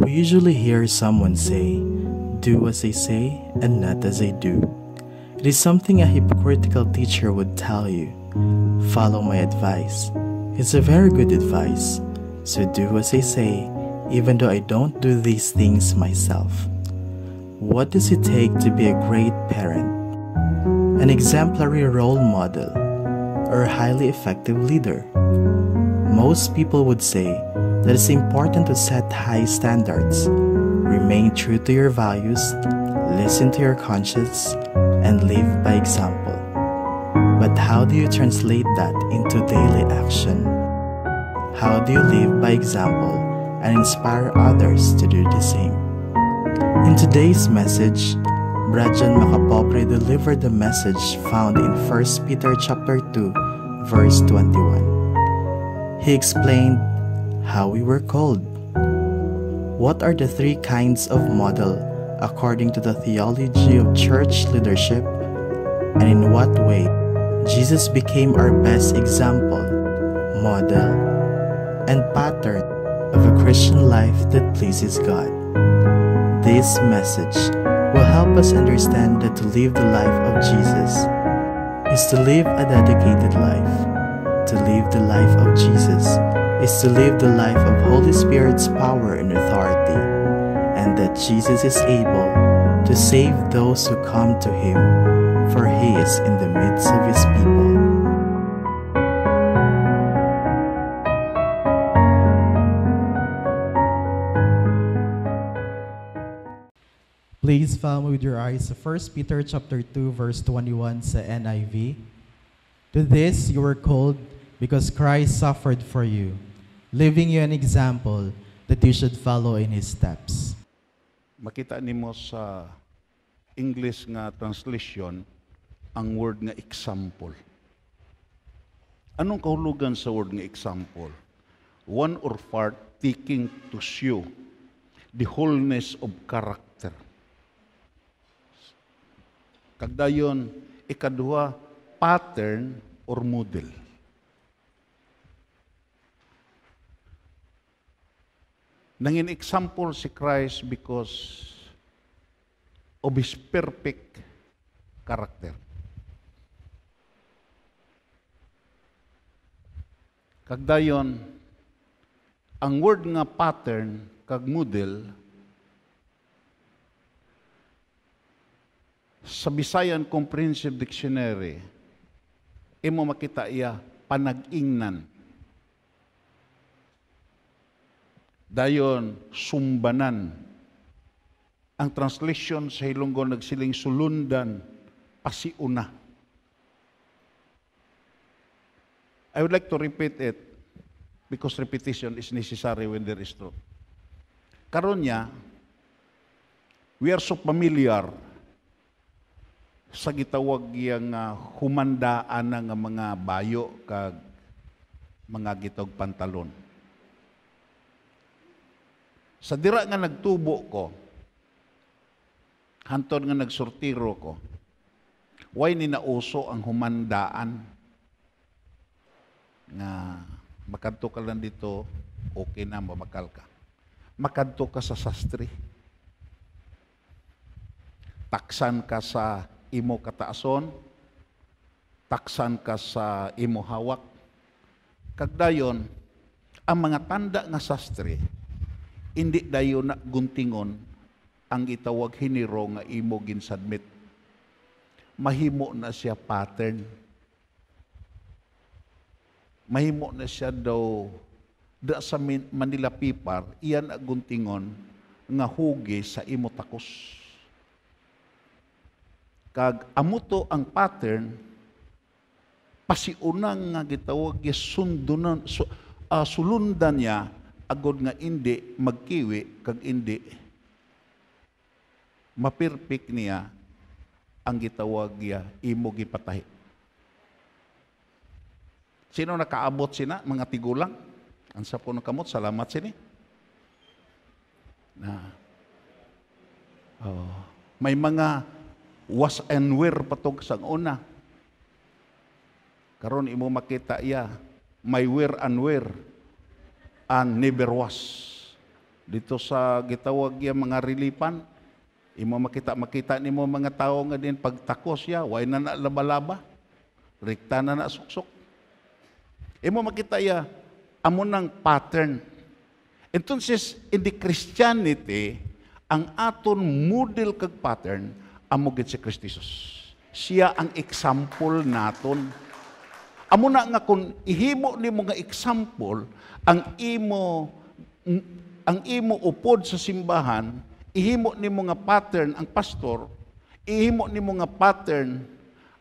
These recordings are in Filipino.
We usually hear someone say, Do as I say and not as I do. It is something a hypocritical teacher would tell you. Follow my advice. It's a very good advice. So do as I say, even though I don't do these things myself. What does it take to be a great parent? An exemplary role model? Or a highly effective leader? Most people would say that it's important to set high standards, remain true to your values, listen to your conscience, and live by example. But how do you translate that into daily action? How do you live by example and inspire others to do the same? In today's message, Brajan Makapobre delivered the message found in 1 Peter chapter 2, verse 21. He explained how we were called. What are the three kinds of model according to the theology of church leadership? And in what way Jesus became our best example, model, and pattern of a Christian life that pleases God. This message will help us understand that to live the life of Jesus is to live a dedicated life. To live the life of Jesus is to live the life of Holy Spirit's power and authority, and that Jesus is able to save those who come to Him, for He is in the midst of His people. Please follow with your eyes 1 Peter chapter 2 verse 21 sa NIV. To this you were called because Christ suffered for you, leaving you an example that you should follow in his steps. makita nimo sa English nga translation ang word nga example. Anong kahulugan sa word nga example? One or part taking to show the wholeness of character. Kagdayon, ikaduha, pattern or model. Nangin example si Christ because of His perfect character. Kagdayon, ang word nga pattern kag model sa Bisayan Comprehensive Dictionary imo makita iya panag-ingnan dayon sumbanan ang translation sa Hilonggo nagsiling sulundan pasiuna I would like to repeat it because repetition is necessary when there is truth. Karon niya, we are so familiar sa gitawag yang uh, humandaan nga mga bayo kag mga gitog pantalon. Sa dira nga nagtubo ko, hantod nga nagsortiro ko, why ni nauso ang humandaan nga makadto ka lang dito, okay na, mamakal ka. Makadto ka sa sastri. Taksan ka sa imo kataason, taksan ka sa imo hawak. Kagdayon, ang mga tanda nga sastre, hindi dayon na guntingon ang itawag hiniro nga imo ginsubmit. Mahimo na siya pattern mahimo na siya daw da sa Manila Pipar, iyan aguntingon nga hugi sa imo takos. Kag amuto ang pattern, pasiunang nga gitawag ya sundunan, su, uh, sulundan niya agod nga indi magkiwi kag indi mapirpik niya ang gitawag ya imo gipatahi. Sino nakaabot sina? Mga tigulang. Ang sa puno kamot, salamat sini. Na, oh, may mga was and wear patog sa una. Karon imo makita iya, may wear and wear and never was. dito sa gitawag ya mga relipan, imo makita makita nimo mga tao nga din pagtakos ya, way na na laba-laba. Na na suksok. Imo makita ya amo ng pattern. Entonces, in the Christianity, ang aton model kag pattern amo gid si Kristo Jesus. Siya ang example naton. Amo na nga kung ihimo nimo nga example ang imo ang imo upod sa simbahan, ihimo nimo nga pattern ang pastor, ihimo nimo nga pattern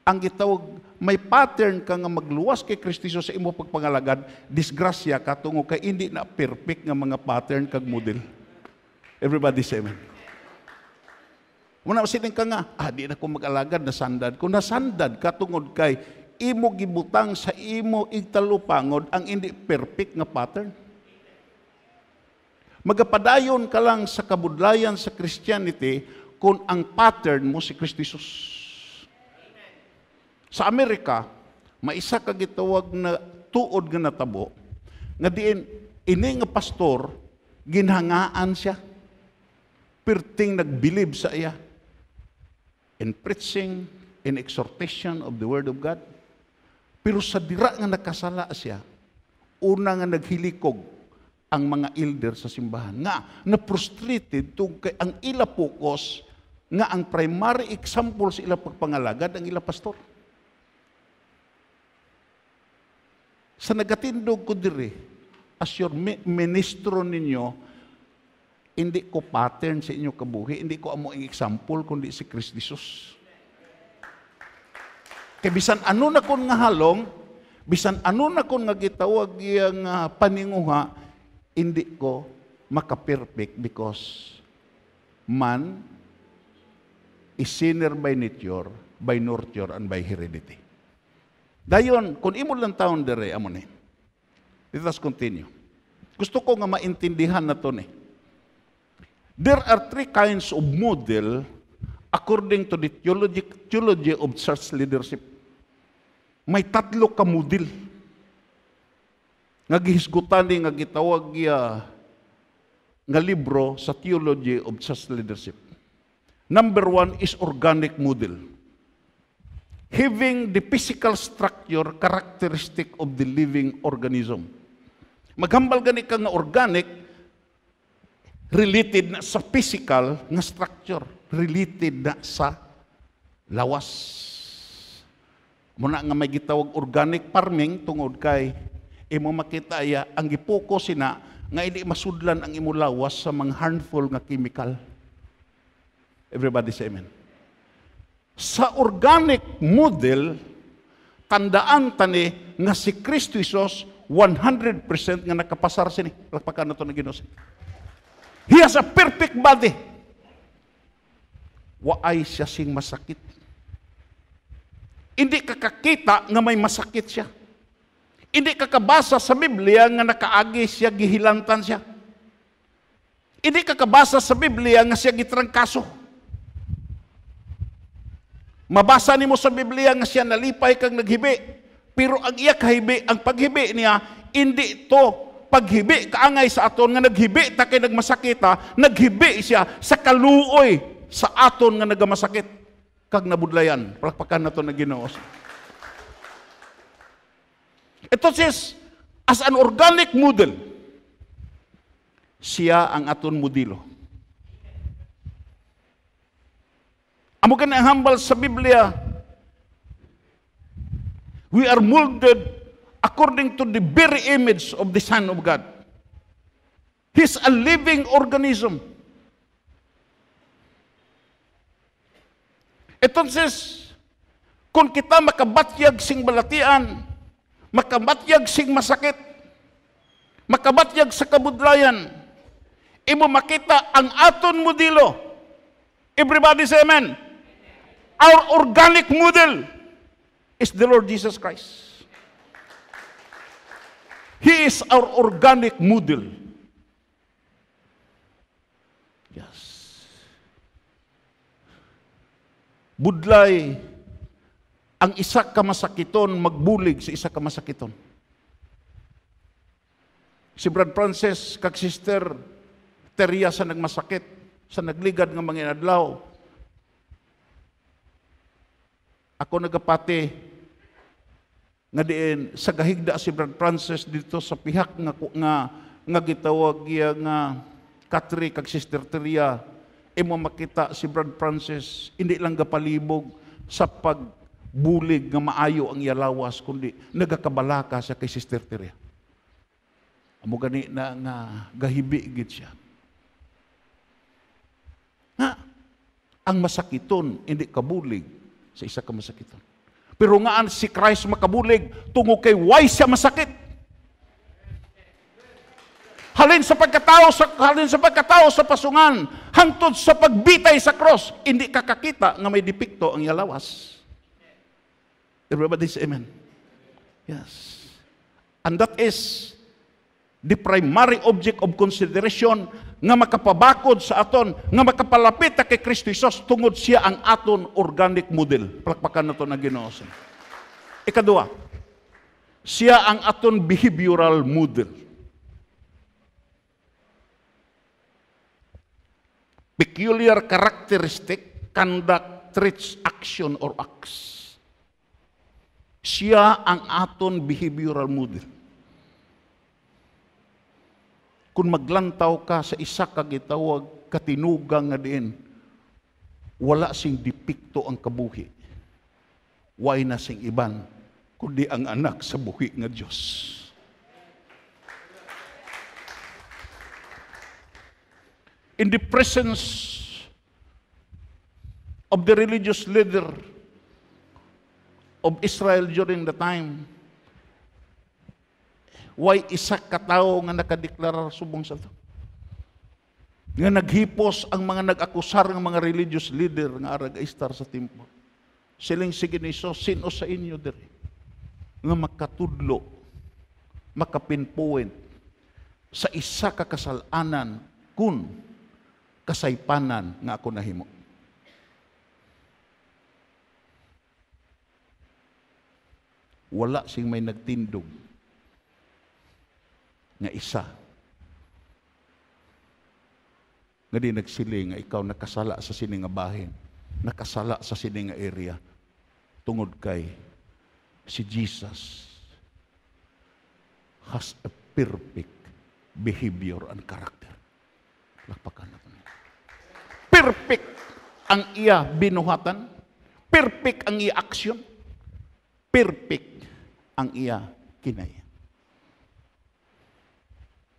ang gitawag may pattern ka nga magluwas kay Kristo sa imo pagpangalagad, disgrasya ka tungo kay hindi na perfect nga mga pattern kag model. Everybody say amen. Muna sining ka nga, ah, di na ko mag-alagad na sandad. Kung nasandad ka tungod kay imo gibutang sa imo igtalupangod ang hindi perfect nga pattern. Magapadayon ka lang sa kabudlayan sa Christianity kung ang pattern mo si Kristo Jesus. Sa Amerika, maisa ka gitawag na tuod nga natabo nga diin ini nga pastor ginhangaan siya perting nagbilib sa iya in preaching in exhortation of the word of God pero sa dira nga nakasala siya una nga naghilikog ang mga elder sa simbahan nga na frustrated tug kay ang ila focus nga ang primary example sa ila pagpangalagad ang ila pastor. Sa nagatindog ko diri as your mi- ministro ninyo hindi ko pattern sa inyo kabuhi hindi ko amo ang example kundi si Kristo Jesus kay bisan ano na kon nga halong bisan ano na kon nga gitawag yang uh, paninguha hindi ko makaperfect because man is sinner by nature, by nurture, and by heredity. Dayon, kung imo lang taon dere, amo ni. Let us continue. Gusto ko nga maintindihan na to ni. There are three kinds of model according to the theology, theology of church leadership. May tatlo ka model nga gihisgutan ni nga gitawag ya nga libro sa Theology of Church Leadership. Number one is organic model. Having the physical structure characteristic of the living organism. Maghambal gani ka nga organic, related na sa physical nga structure, related na sa lawas. Muna nga may gitawag organic farming tungod kay imo makita ya ang gipuko sina nga hindi masudlan ang imo lawas sa mga harmful nga chemical. Everybody say amen. Sa organic model, tandaan tani nga si Kristo Isos 100% nga nakapasar sini. Lakpakan na to na Ginoo. He has a perfect body. Waay siya sing masakit. Hindi ka kakita nga may masakit siya. Hindi ka kabasa sa Biblia nga nakaagi siya, gihilantan siya. Hindi ka kabasa sa Biblia nga siya gitrangkaso. Mabasa nimo sa Biblia nga siya nalipay kang naghibi. Pero ang iya kahibi, ang paghibi niya, hindi to paghibi kaangay sa aton nga naghibi ta kay nagmasakita, naghibi siya sa kaluoy sa aton nga nagamasakit kag nabudlayan. Palakpakan na to na Ginoo. Entonces, as an organic model, siya ang aton modelo. Amo ka ang hambal sa Biblia, we are molded according to the very image of the Son of God. He's a living organism. Entonces, kung kita makabatyag sing balatian, makabatyag sing masakit, makabatyag sa kabudlayan, imo makita ang aton modelo. Everybody say amen. Our organic model is the Lord Jesus Christ. He is our organic model. Budlay ang isa ka masakiton magbulig sa isa ka masakiton. Si Brad Francis kag Sister teriya sa nagmasakit, sa nagligad nga mga adlaw. Ako nagapati nga diin sa gahigda si Brad Francis dito sa pihak nga nga nga gitawag iya nga Katri kag Sister Teria imo makita si Brad Francis hindi lang gapalibog sa pagbulig nga maayo ang iyalawas kundi nagakabalaka sa kay Sister Teria. Amo gani na nga gahibi gid siya. Ha? Ang masakiton hindi kabulig sa isa ka masakiton. Pero nga si Christ makabulig tungo kay why siya masakit. Halin sa pagkatao sa halin sa pagkatao sa pasungan hangtod sa pagbitay sa cross hindi ka kakita nga may depikto ang yalawas. Everybody say amen. Yes. And that is the primary object of consideration nga makapabakod sa aton, nga makapalapit ta kay Kristo Jesus tungod siya ang aton organic model. Palakpakan na to na Ginoo. Ikaduha, siya ang aton behavioral model. Peculiar characteristic, conduct, traits, action, or acts. Siya ang aton behavioral model kung maglantaw ka sa isa ka gitawag katinugang nga diin, wala sing dipikto ang kabuhi. Why na sing iban, kundi ang anak sa buhi nga Diyos. In the presence of the religious leader of Israel during the time, Why isa ka tao nga nakadeklarar subong sa to? Nga naghipos ang mga nag-akusar ng mga religious leader nga arag istar sa templo. Siling sige ni sino sa inyo diri? Nga makatudlo, makapinpoint sa isa ka kasalanan kun kasaypanan nga ako nahimo. Wala sing may nagtindog nga isa nga di nagsili nga ikaw nakasala sa sini nga bahin, nakasala sa sini nga area tungod kay si Jesus has a perfect behavior and character. Lakpakan natin. Perfect ang iya binuhatan, perfect ang iya aksyon, perfect ang iya kinaya.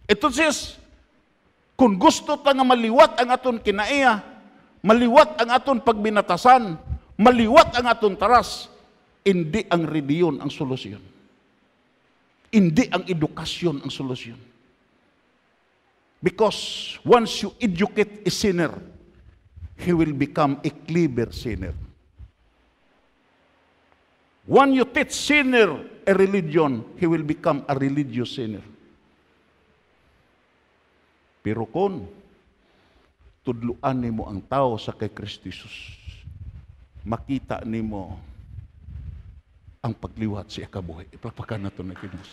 Ito sis, kung gusto ta nga maliwat ang aton kinaiya, maliwat ang aton pagbinatasan, maliwat ang aton taras, hindi ang reliyon ang solusyon. Hindi ang edukasyon ang solusyon. Because once you educate a sinner, he will become a clever sinner. When you teach sinner a religion, he will become a religious sinner. Pero kung tudluan nimo ang tao sa kay Kristo Jesus, makita nimo ang pagliwat sa kabuhi. Ipagpakan nato na kinos.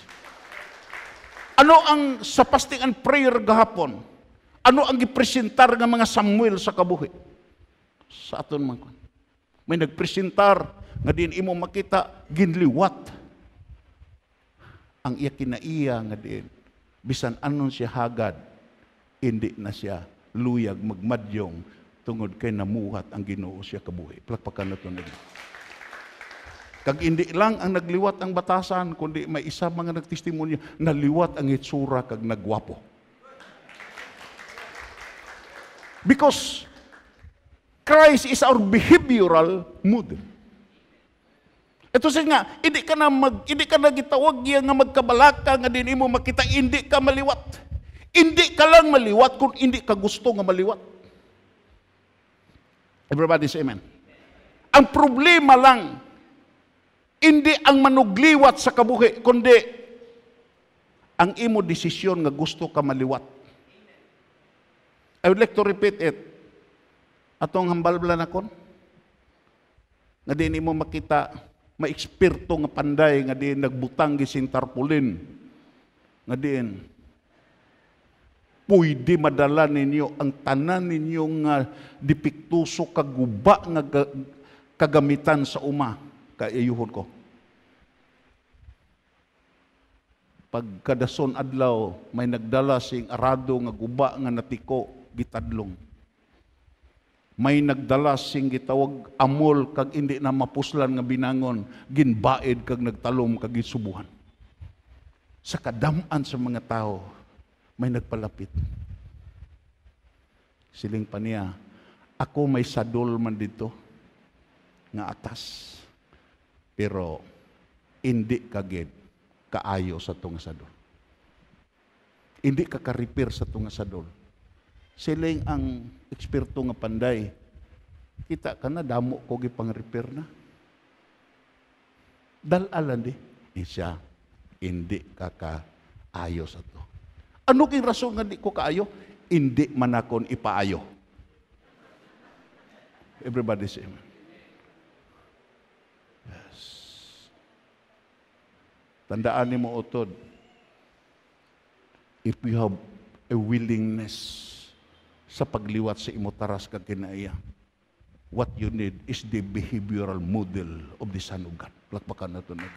Ano ang sa fasting and prayer gahapon? Ano ang gipresentar ng mga Samuel sa kabuhi? Sa aton man kon. May nagpresentar nga din imo makita ginliwat ang iya kinaiya nga din bisan anon siya hagad hindi na siya luyag magmadyong tungod kay namuhat ang Ginoo siya kabuhi. Plakpakan na to na Kag hindi lang ang nagliwat ang batasan, kundi may isa mga nagtestimonyo, naliwat ang itsura kag nagwapo. Because Christ is our behavioral model. Ito siya nga, hindi ka na mag, hindi ka na gitawag nga magkabalaka nga din mo makita, hindi ka maliwat. Hindi ka lang maliwat kung hindi ka gusto nga maliwat. Everybody say amen. Ang problema lang, hindi ang manugliwat sa kabuhi, kundi ang imo desisyon nga gusto ka maliwat. I would like to repeat it. Atong hambalbla na kon. Nga din imo makita, ma-eksperto nga panday, nga din nagbutang gisin tarpulin. Nga din, pwede madala ninyo ang tanan ninyong uh, dipiktuso kaguba nga ga- kagamitan sa uma. Kaayuhon ko. Pagkadason adlaw, may nagdala sing arado nga guba nga natiko, gitadlong. May nagdala sing gitawag amol kag hindi na mapuslan nga binangon, ginbaid kag nagtalom kag gisubuhan. Sa kadaman sa mga tao, may nagpalapit. Siling pa niya, ako may sadol man dito nga atas. Pero hindi kagid kaayo sa tunga sadol. Hindi ka ka-repair sa tunga sadol. Siling ang eksperto nga panday, kita ka na, damo ko gipang repair na. Dalalan di, ni siya, hindi ka kaayo sa to. Ano king rason nga di ko kaayo? Hindi man akon ipaayo. Everybody say amen. Yes. Tandaan ni mo utod, if you have a willingness sa pagliwat sa imo taras kag kinaiya, what you need is the behavioral model of the Son of God. Plakpakan na ito na.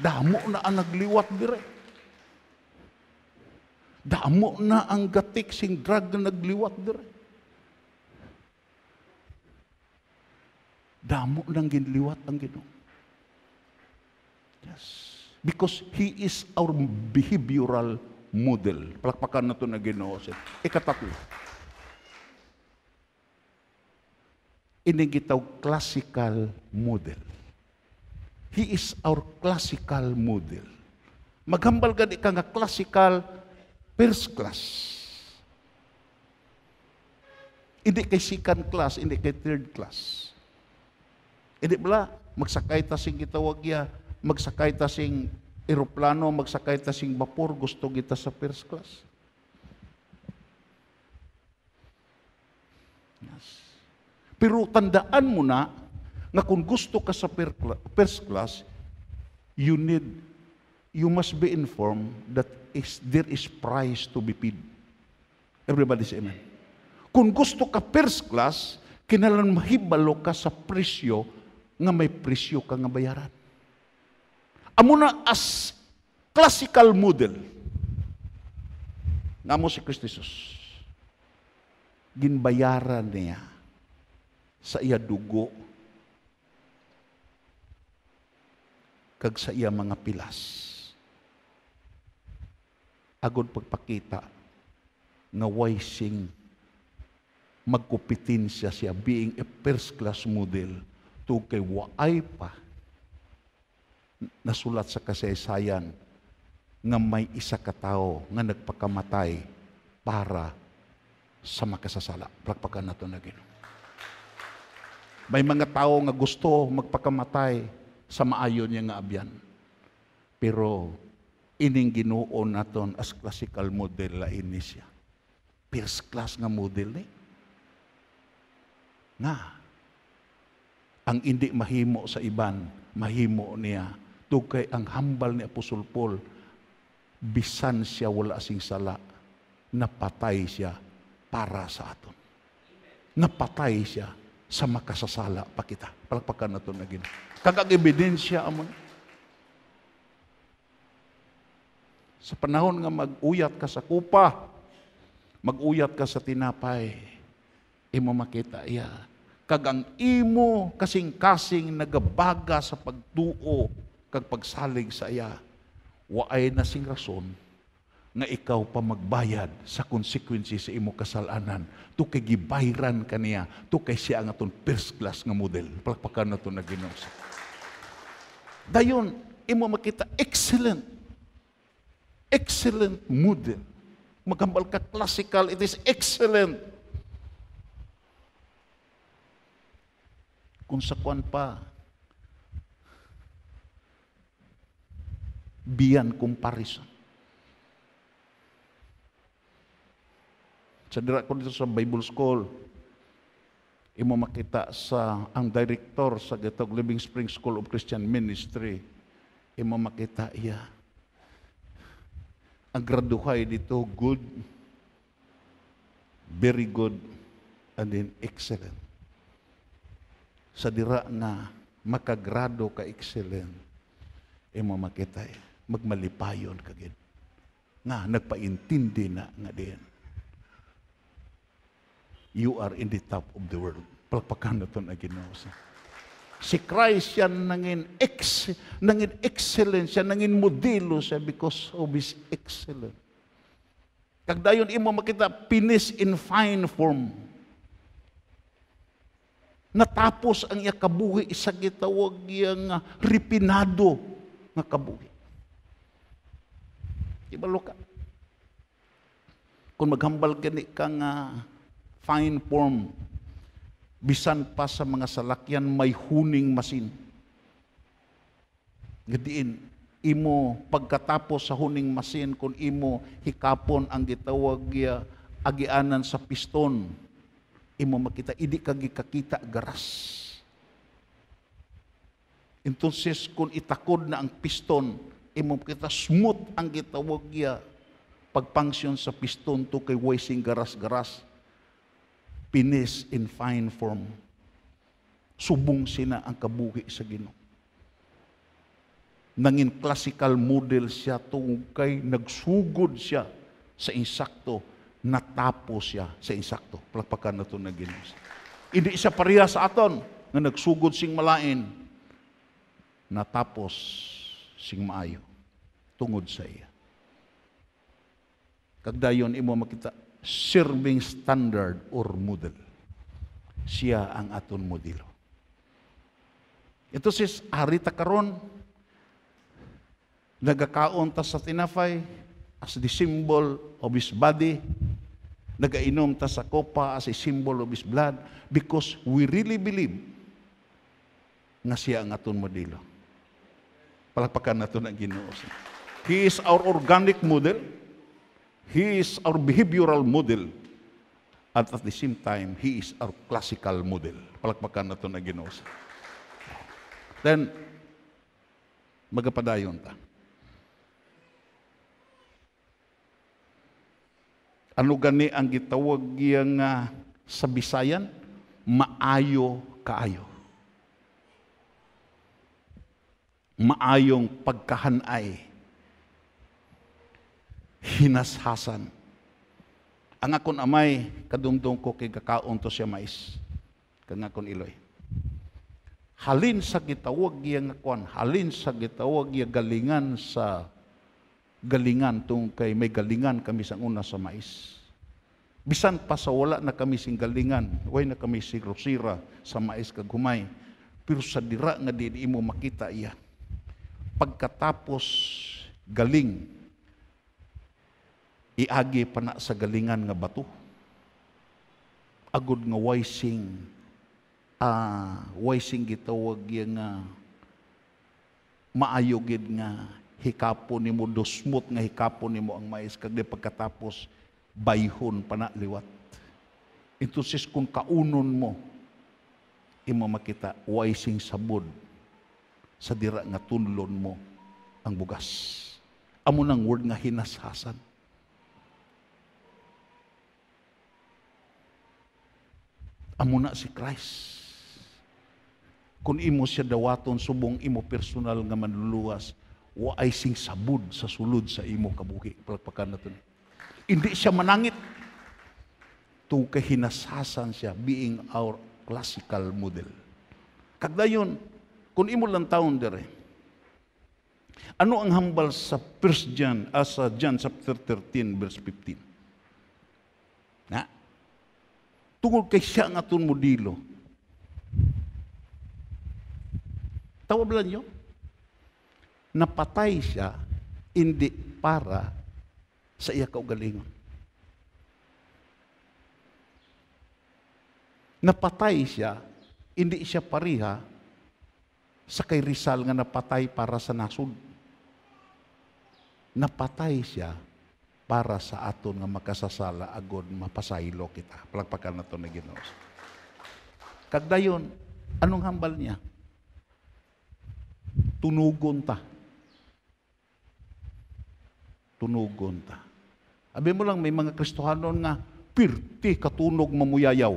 Damo na ang nagliwat dire. Damo na ang gatik sing drug na nagliwat dire. Damo nang ginliwat ang Ginoo. Yes. Because He is our behavioral model. Palakpakan na ito na Ginoo. Ikatatlo. Ini gitaw classical model. He is our classical model. Maghambal gani ka nga classical first class. Hindi kay second class, hindi kay third class. Hindi bala, magsakay ta sing gitawag ya, magsakay ta sing eroplano, magsakay ta sing vapor, gusto kita sa first class. Yes. Pero tandaan mo na, nga kung gusto ka sa first class, you need, you must be informed that is, there is price to be paid. Everybody say amen. Kung gusto ka first class, kinalan mahibalo ka sa presyo nga may presyo ka nga bayaran. Amo na as classical model nga mo si Kristo. Ginbayaran niya sa iya dugo kag sa iya mga pilas. Agod pagpakita nga way sing magkupitin siya siya being a first class model to kay waay pa nasulat sa kasaysayan nga may isa ka tao nga nagpakamatay para sa makasasala. Plakpakan na ito na Ginoo. May mga tao nga gusto magpakamatay sa maayo niya nga abyan. Pero ining Ginoo naton as classical model la ini siya. First class nga model ni. Nga ang hindi mahimo sa iban, mahimo niya. Tugkay ang hambal ni Apostol Paul, bisan siya wala sing sala, napatay siya para sa aton. Napatay siya sa makasasala pa kita. Palakpakan na ito na gina. Kagag ebidensya amon. Sa panahon nga mag-uyat ka sa kupa, mag-uyat ka sa tinapay, imo makita iya. Kag ang imo kasing-kasing nagabaga sa pagtuo kag pagsalig sa iya, waay na sing rason nga ikaw pa magbayad sa konsekwensya sa imo kasalanan. To kay gibayran kaniya, to kay siya ang aton first class nga model. Palakpakan na to na Ginoo. Dayon, imo makita excellent. Excellent model. Magambal ka classical, it is excellent. Kung sa kwan pa, beyond comparison. Sa dira ko dito sa Bible School, imo makita sa ang director sa Gatog Living Spring School of Christian Ministry, imo makita iya. Ang graduhay dito good very good, and then excellent. Sa dira nga makagrado ka excellent, imo makita eh, magmalipayon ka gid. Nga nagpaintindi na nga din. You are in the top of the world. Palpakan na to na Ginoo sa. Si Christ yan nangin ex, nangin excellent siya, nangin modelo siya because of his excellent. Kagdayon imo makita finish in fine form. Natapos ang iya kabuhi isa gitawag yang nga ripinado nga kabuhi. Ibalo ka. Kung maghambal gani ka nga fine form, bisan pa sa mga salakyan may huning masin. Gadiin, imo pagkatapos sa huning masin kung imo hikapon ang gitawag ya agianan sa piston imo makita idi ka gikakita garas. Entonces kung itakod na ang piston imo makita smooth ang gitawag ya pagpunction sa piston to kay wasing garas-garas pinis in fine form subong sina ang kabuhi sa Ginoo nangin classical model siya tungkol kay nagsugod siya sa insakto, natapos siya sa insakto. Palakpakan na ito na Ginoo. Hindi siya pareha sa aton nga nagsugod sing malain, natapos sing maayo tungod sa iya. Kagdayon imo makita serving standard or model. Siya ang aton modelo. Ito sis, arita karon nagakaon ta sa tinapay as the symbol of His body, nagainom ta sa kopa as a symbol of His blood, because we really believe nga siya ang aton modelo. Palakpakan nato ang Ginoo. He is our organic model. He is our behavioral model. At at the same time, He is our classical model. Palakpakan nato ang Ginoo. Then, magapadayon ta. Ano gani ang gitawag yang uh, sa Bisayan? Maayo kaayo. Maayong pagkahanay. Hinashasan. Ang akon amay, kadumdum ko kay kakaon to siya mais. Kang akon iloy. Halin sa gitawag yang kwan, halin sa gitawag yang galingan sa galingan tung kay may galingan kami sa una sa mais. Bisan pa sa wala na kami sing galingan, way na kami sigrosira sa mais kag humay. Pero sa dira nga di imo makita iya. Pagkatapos galing, iagi pa na sa galingan nga bato. Agod nga way sing ah way sing gitawag nga maayo gid nga hikapon nimo dosmot nga hikapon nimo ang mais kag di pagkatapos bayhon pa na liwat. Entonces kung kaunon mo imo makita way sing sabod sa dira nga tunlon mo ang bugas. Amo nang word nga hinashasan. Amo na si Christ. Kung imo siya dawaton subong imo personal nga manluluwas, wa ay sing sabud sa sulod sa imo kabuhi. Palagpakan natin. Hindi siya manangit. Tung kahinasasan siya, being our classical model. Kagdayon, kung imo lang taon dire, ano ang hambal sa 1 John, uh, sa John chapter 13, verse 15? Na? Tungod kay siya nga aton modelo. Tawablan niyo? napatay siya hindi para sa iya kaugalingon. Napatay siya, hindi siya pariha sa kay Rizal nga napatay para sa nasud. Napatay siya para sa aton nga makasasala agod mapasaylo kita. Palagpakan na to na Ginoo. Kagdayon, anong hambal niya? Tunugon ta tunugon ta. Abi mo lang, may mga Kristohanon nga, pirti katunog mamuyayaw.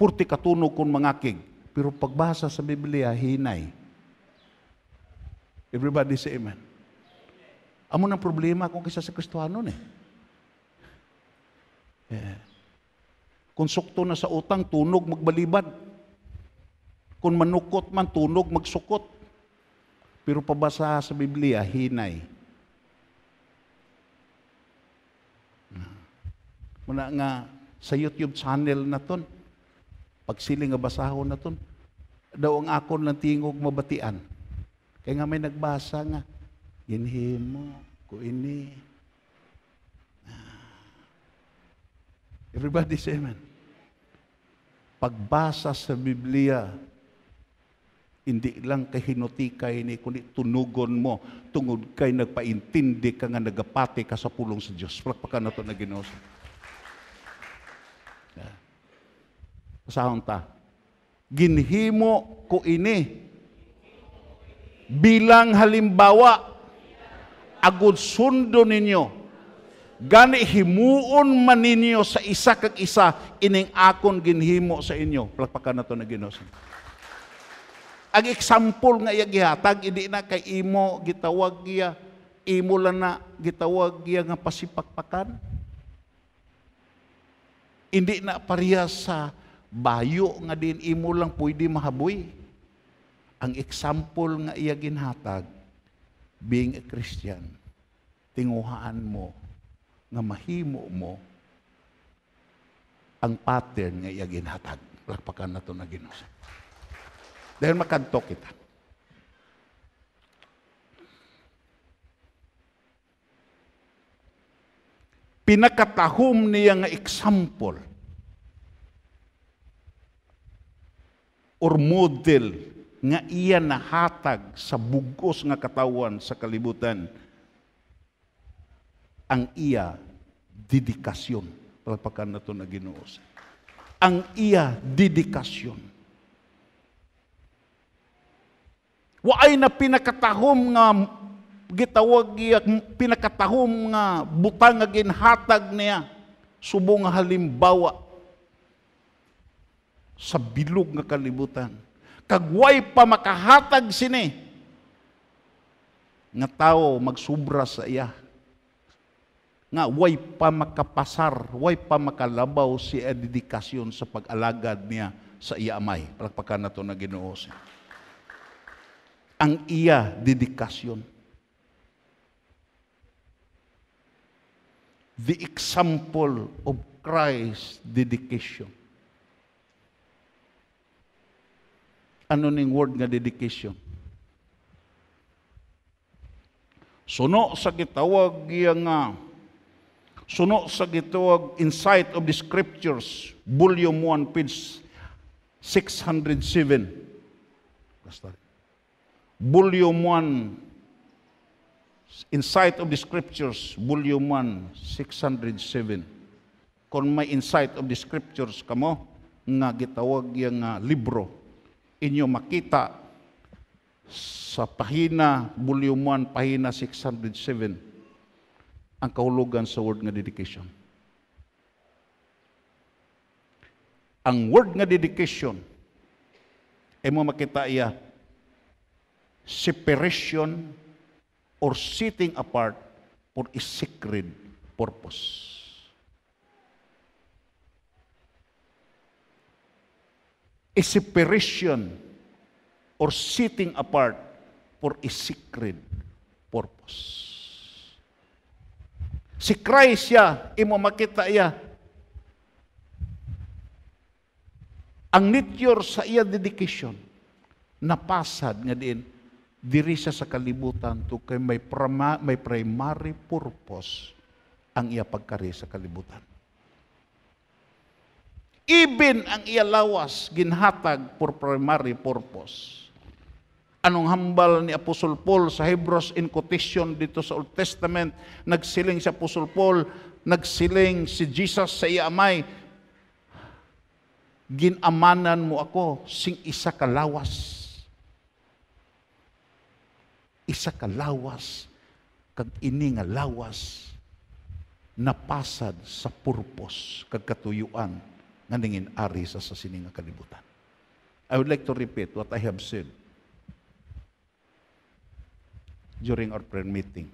Purti katunog kung mangakig. Pero pagbasa sa Biblia, hinay. Everybody say amen. Amo ng problema kung kisa sa Kristohanon eh. eh. Kung sukto na sa utang, tunog magbalibad. Kung manukot man, tunog magsukot. Pero pabasa sa Biblia, hinay. Muna nga sa YouTube channel na ton, pagsiling nga basahon na ton, daw ang akon lang tingog mabatian. Kaya nga may nagbasa nga, ginhimo ko ini. Everybody say amen. Pagbasa sa Biblia, hindi lang kay hinutikay ni, kundi tunugon mo, tungod kay nagpaintindi ka nga nagapati ka sa pulong sa Diyos. Palakpakan na ito na ginoo. Sahon ta. Ginhimo ko ini bilang halimbawa agud sundo ninyo. Gani himuon man ninyo sa isa kag isa ining akon ginhimo sa inyo. Palakpakan nato na Ginoo ang example nga iya gihatag idi na kay imo gitawag giya imo lang na gitawag giya nga pasipakpakan hindi na parehas sa bayo nga din imo lang pwede mahaboy. Ang example nga iya ginhatag, being a Christian, tinguhaan mo nga mahimo mo ang pattern nga iya ginhatag. Lakpakan na ito na Ginoo. Dahil makanto kita. Pinakatahom niya nga example or model nga iya nahatag sa bugos nga katawan sa kalibutan ang iya dedikasyon. Palpakan nato na Ginoo ang iya dedikasyon. Waay na pinakatahom nga gitawag iya pinakatahom nga butang nga ginhatag niya. Subong halimbawa sa bilog nga kalibutan. Kagway pa makahatag sini nga tao magsubra sa iya. Nga way pa makapasar, way pa makalabaw si dedikasyon sa pag-alagad niya sa iya amay. Palakpakan na to na ginoo. Ang iya dedikasyon. The example of Christ's dedication. Ano ning word nga dedication. Suno sa gitawag iya nga suno sa gitawag Insight of the Scriptures, volume 1, page 607. Basta. Volume 1, Insight of the Scriptures, volume 1, 607. Kung may insight of the Scriptures kamo, nga gitawag yung uh, libro, inyo makita sa pahina, volume 1, pahina 607, ang kahulugan sa word nga dedication. Ang word nga dedication, ay mo makita iya, separation or sitting apart for a sacred purpose. A separation or sitting apart for a secret purpose. Si Christ siya, imo makita iya, ang nature sa iya dedication, napasad nga din, diri siya sa kalibutan to kay may, prama, may primary purpose ang iya pagkari sa kalibutan. Even ang iyalawas ginhatag for primary purpose. Anong hambal ni Apostol Paul sa Hebrews in quotation dito sa Old Testament, nagsiling si Apostol Paul, nagsiling si Jesus sa iamay, ginamanan mo ako sing isa ka lawas. Isa ka lawas, kag ini nga lawas, napasad sa purpose kag katuyuan nga ningin ari sa sa sini nga kalibutan. I would like to repeat what I have said during our prayer meeting.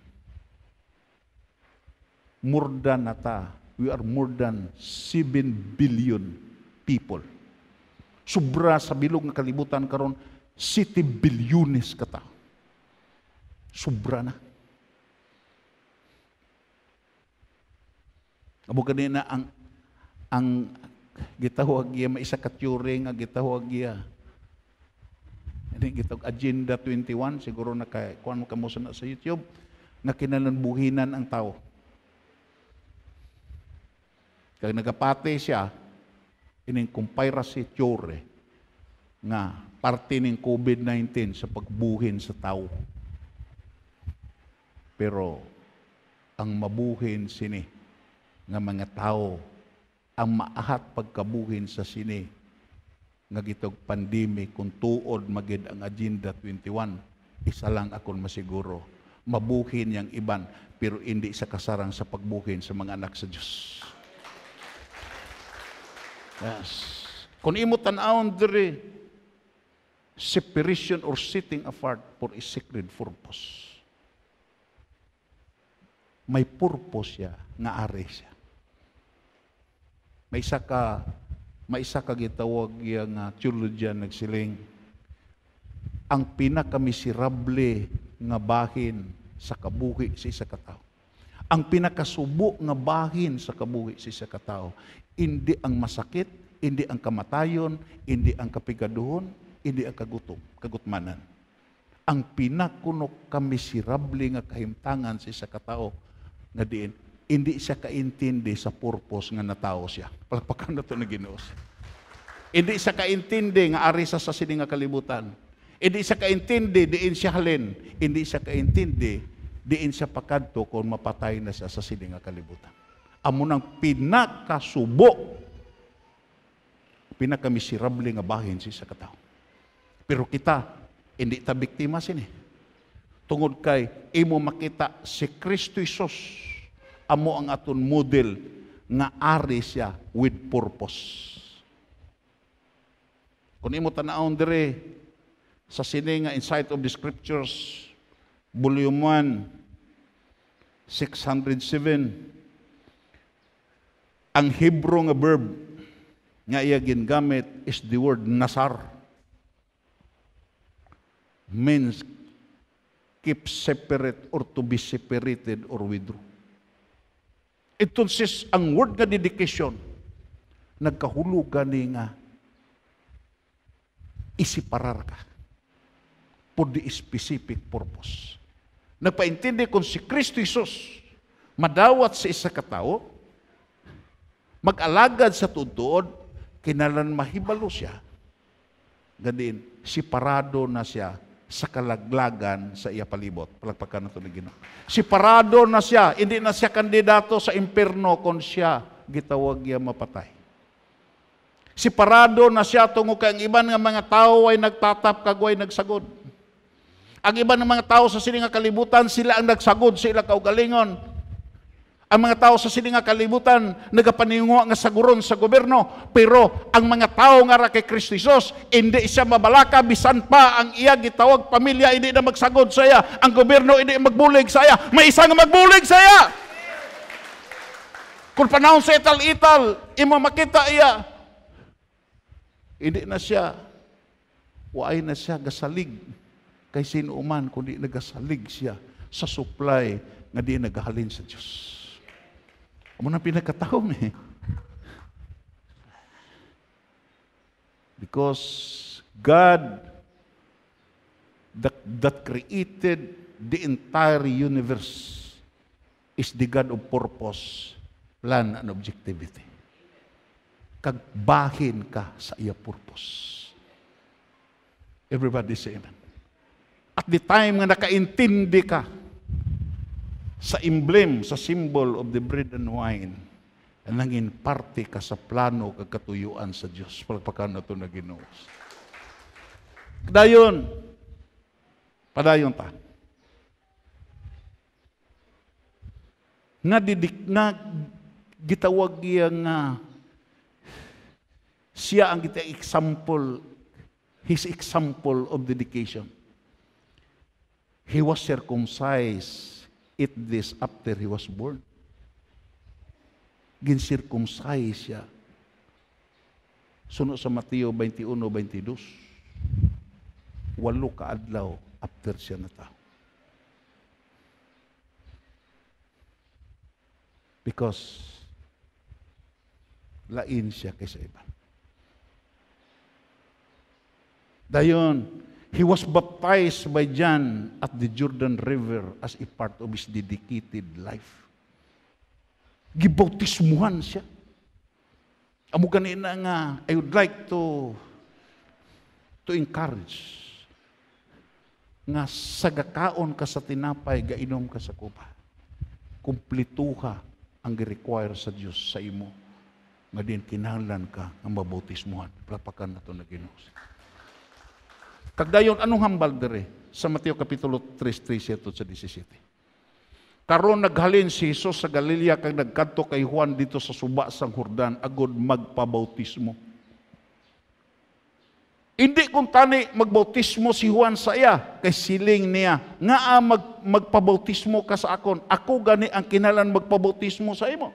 More than nata, we are more than 7 billion people. Sobra sa bilog nga kalibutan karon 7 bilyones ka tao. Sobra na. Amo kanina ang ang gitawag iya maisa ka teory nga gitawag iya Ini gitawag Agenda 21 siguro na kay kuan mo kamo sa YouTube nga kinahanglan buhinan ang tao. Kag nagapate siya ining conspiracy theory nga parte ning COVID-19 sa pagbuhin sa tao. Pero ang mabuhin sini nga mga tao ang maahat pagkabuhin sa sini nga gitog pandemic kung tuod magid ang agenda 21 isa lang akon masiguro mabuhin yang iban pero hindi sa kasarang sa pagbuhin sa mga anak sa Dios yes. Kung imo tan-awon diri separation or sitting apart for a sacred purpose. May purpose siya nga ari siya may isa ka may isa ka gitawag yang uh, theologian nagsiling ang pinakamiserable nga bahin sa kabuhi sa isa ka tao. Ang pinakasubo nga bahin sa kabuhi sa isa ka tao, hindi ang masakit, hindi ang kamatayon, hindi ang kapigaduhon, hindi ang kagutom, kagutmanan. Ang pinakunok kamiserable nga kahimtangan sa isa ka tao nga diin hindi siya kaintindi sa purpose nga natao siya. Palakpakan na ito na ginoos. Hindi siya kaintindi nga ari sa sini nga kalibutan. Hindi siya kaintindi diin siya halin. Hindi siya kaintindi diin siya pakadto kung mapatay na siya sa sini nga kalibutan. Amo nang pinakasubo pinakamiserable nga bahin siya sa katao. Pero kita, hindi ta biktima sini. Tungod kay imo makita si Kristo Isos amo ang aton model nga ari siya with purpose. Kung imo tanawon dire sa sini nga Insight of the Scriptures volume 1 607 ang Hebrew nga verb nga iya gingamit is the word nasar means keep separate or to be separated or withdraw Entonces, ang word nga dedication, nagkahulugan ni nga isiparar ka. For the specific purpose. Nagpaintindi kung si Kristo Isus madawat sa isa katao, mag-alagad sa tutuod, kinalan mahibalo siya, gadin, si parado na siya sa kalaglagan sa iya palibot. Palagpakan na ito ni Ginoo. Si parado na siya, hindi na siya kandidato sa impierno kung siya gitawag niya mapatay. Si parado na siya tungo kay ang iban nga mga tao ay nagtatap kagway nagsagod. Ang iban ng mga tao sa sininga kalibutan, sila ang nagsagod sa ila kaugalingon. Ang mga tao sa sininga kalibutan, nagapaningo nga saguron sa gobyerno, pero ang mga tao nga ra kay Kristo Jesus, hindi siya mabalaka, bisan pa ang iya gitawag pamilya, hindi na magsagod sa iya. Ang gobyerno, hindi magbulig sa iya. May isa nga magbulig sa iya. Kung panahon sa ital-ital, imo makita iya, hindi na siya, waay na siya gasalig kay sino man, kundi nagasalig siya sa supply nga di nagahalin sa Diyos. Amo na pinagkataon eh. Because God that, that created the entire universe is the God of purpose, plan, and objectivity. Kagbahin ka sa iya purpose. Everybody say amen. At the time nga nakaintindi ka sa emblem, sa symbol of the bread and wine, nangin parte ka sa plano kag katuyuan sa Dios. Pagpakan na ito na Ginoo. Dayon, padayon ta. Nga, didik, nga gitawag iya nga siya ang kita example his example of dedication. He was circumcised it this after he was born. Gincircumcise siya. Suno sa Mateo 21-22. Walo ka adlaw after siya na tao. Because lain siya kaysa iba. Dayon, he was baptized by John at the Jordan River as a part of his dedicated life. Gibautismuhan siya. Amo ganina nga, I would like to to encourage nga sagakaon ka sa tinapay, gainom ka sa kupa. Kumplituha ang gi-require sa Dios sa imo. Nga din kinahanglan ka ang mabautismuhan. Plapakan na ito na Ginoo. Kagdayon, anong hambal dere? Sa Mateo Kapitulo 3, 13 sa 17. Karon naghalin si Jesus sa Galilea kag nagkadto kay Juan dito sa suba sang Hordan agod magpabautismo. Hindi kung tani magbautismo si Juan sa iya kay siling niya nga mag magpabautismo ka sa akon ako gani ang kinalan magpabautismo sa imo.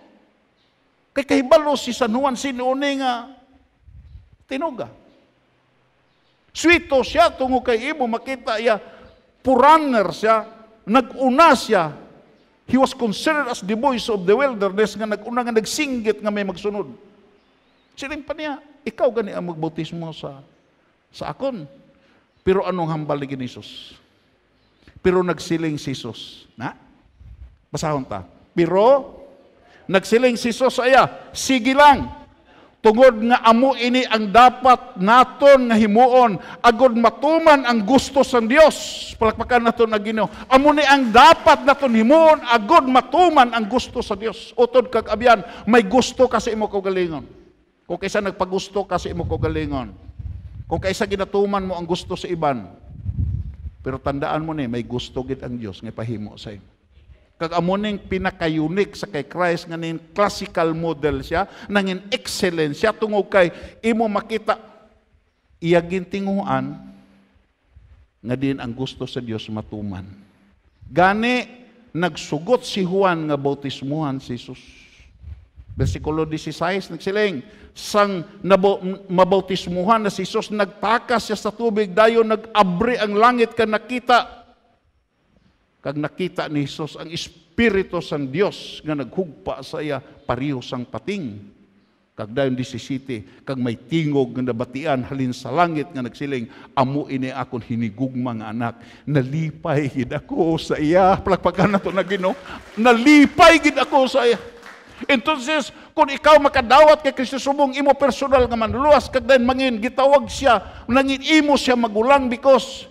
Kay kahibalo si San Juan sinuuni nga tinuga. Swito siya tungo kay imo makita iya puraner siya, naguna siya. He was considered as the voice of the wilderness nga naguna nga nagsinggit nga may magsunod. Siling pa niya, ikaw gani ang magbautismo sa sa akon. Pero anong hambal ni Jesus? Pero nagsiling si Jesus. Na? Basahon ta. Pero nagsiling si Jesus aya, sige lang, Tungod nga amo ini ang dapat naton nga himuon agod matuman ang gusto sa Dios. Palakpakan naton na Ginoo. Amo ni ang dapat naton himuon agod matuman ang gusto sa Dios. Utod kag abyan, may gusto kasi imo kaugalingon. Kung kaysa nagpagusto kasi imo kaugalingon. Kung kaysa ginatuman mo ang gusto sa iban. Pero tandaan mo ni may gusto gid ang Dios nga pahimo sa imo kag amo pinaka-unique sa kay Christ nga ning classical model siya nangin excellent siya. Tungod kay imo makita iya gintinguan nga din ang gusto sa Dios matuman. Gani nagsugot si Juan nga bautismuhan si Jesus. Versikulo 16 nagsiling sang nabo, mabautismuhan na si Jesus nagtakas siya sa tubig dayon nagabri ang langit ka nakita kag nakita ni Jesus ang Espiritu sang Dios nga naghugpa sa iya pariho sang pating. Kag dayon 17, kag may tingog nga nabatian halin sa langit nga nagsiling, amo ini akon hinigugma nga anak. Nalipay gid ako sa iya. Palakpakan nato na Ginoo. Nalipay gid ako sa iya. Entonces, kung ikaw makadawat kay Kristo subong imo personal nga manluwas kag dayon mangin gitawag siya, nangin imo siya magulang because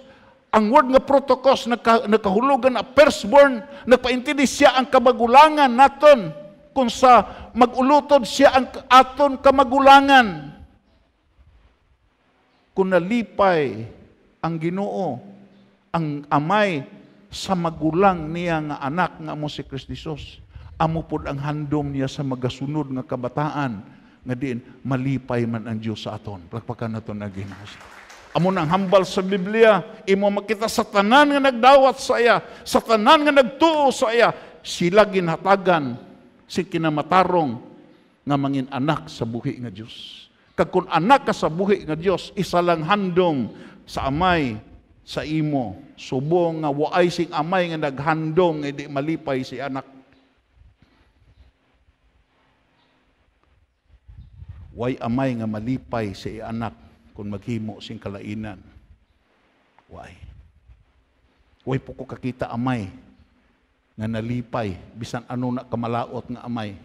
ang word nga protokos nagka, nagkahulugan na firstborn, nagpaintindi siya ang kamagulangan naton kung sa magulutod siya ang aton kamagulangan. Kung nalipay ang ginoo, ang amay sa magulang niya nga anak nga mo si Kristo Jesus, amo pod ang handom niya sa magasunod nga kabataan nga diin malipay man ang Dios sa aton. Plakpakan naton na Ginoo. Amo nang hambal sa Biblia, imo makita sa tanan nga nagdawat sa iya, sa tanan nga nagtuo sa iya, sila ginhatagan si kinamatarong nga mangin anak sa buhi nga Dios. Kag kun anak ka sa buhi nga Dios, isa lang handom sa amay sa imo. Subong nga waay sing amay nga naghandom nga malipay si anak. Way amay nga malipay si anak kung maghimo sing kalainan. Why? Way po ko kakita amay nga nalipay bisan ano na kamalaot nga amay.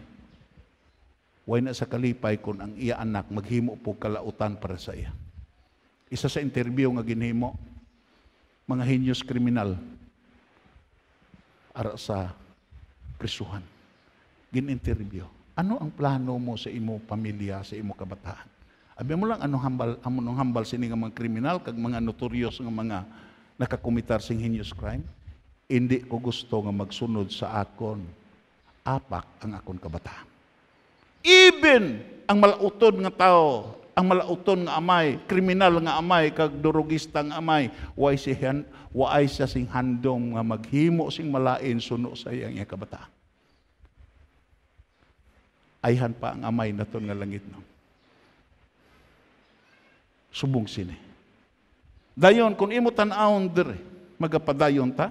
Way na sa kalipay kung ang iya anak maghimo po kalautan para sa iya. Isa sa interview nga ginhimo mga heinous kriminal ara sa prisuhan. Gin-interview. Ano ang plano mo sa imo pamilya, sa imo kabataan? Abi mo lang anong hambal, anong hambal sini nga mga kriminal kag mga notorious nga mga nakakumitar sing heinous crime. Hindi ko gusto nga magsunod sa akon apak ang akon kabataan. Even ang malautod nga tao, ang malauton nga amay, kriminal nga amay, kag durugista nga amay, way si han, waay siya sing handom nga maghimo sing malain suno sa iyang iya kabataan. Ayhan pa ang amay naton nga langit no. Subong sini. Dayon, kung imo tan-awon dire, magapadayon ta,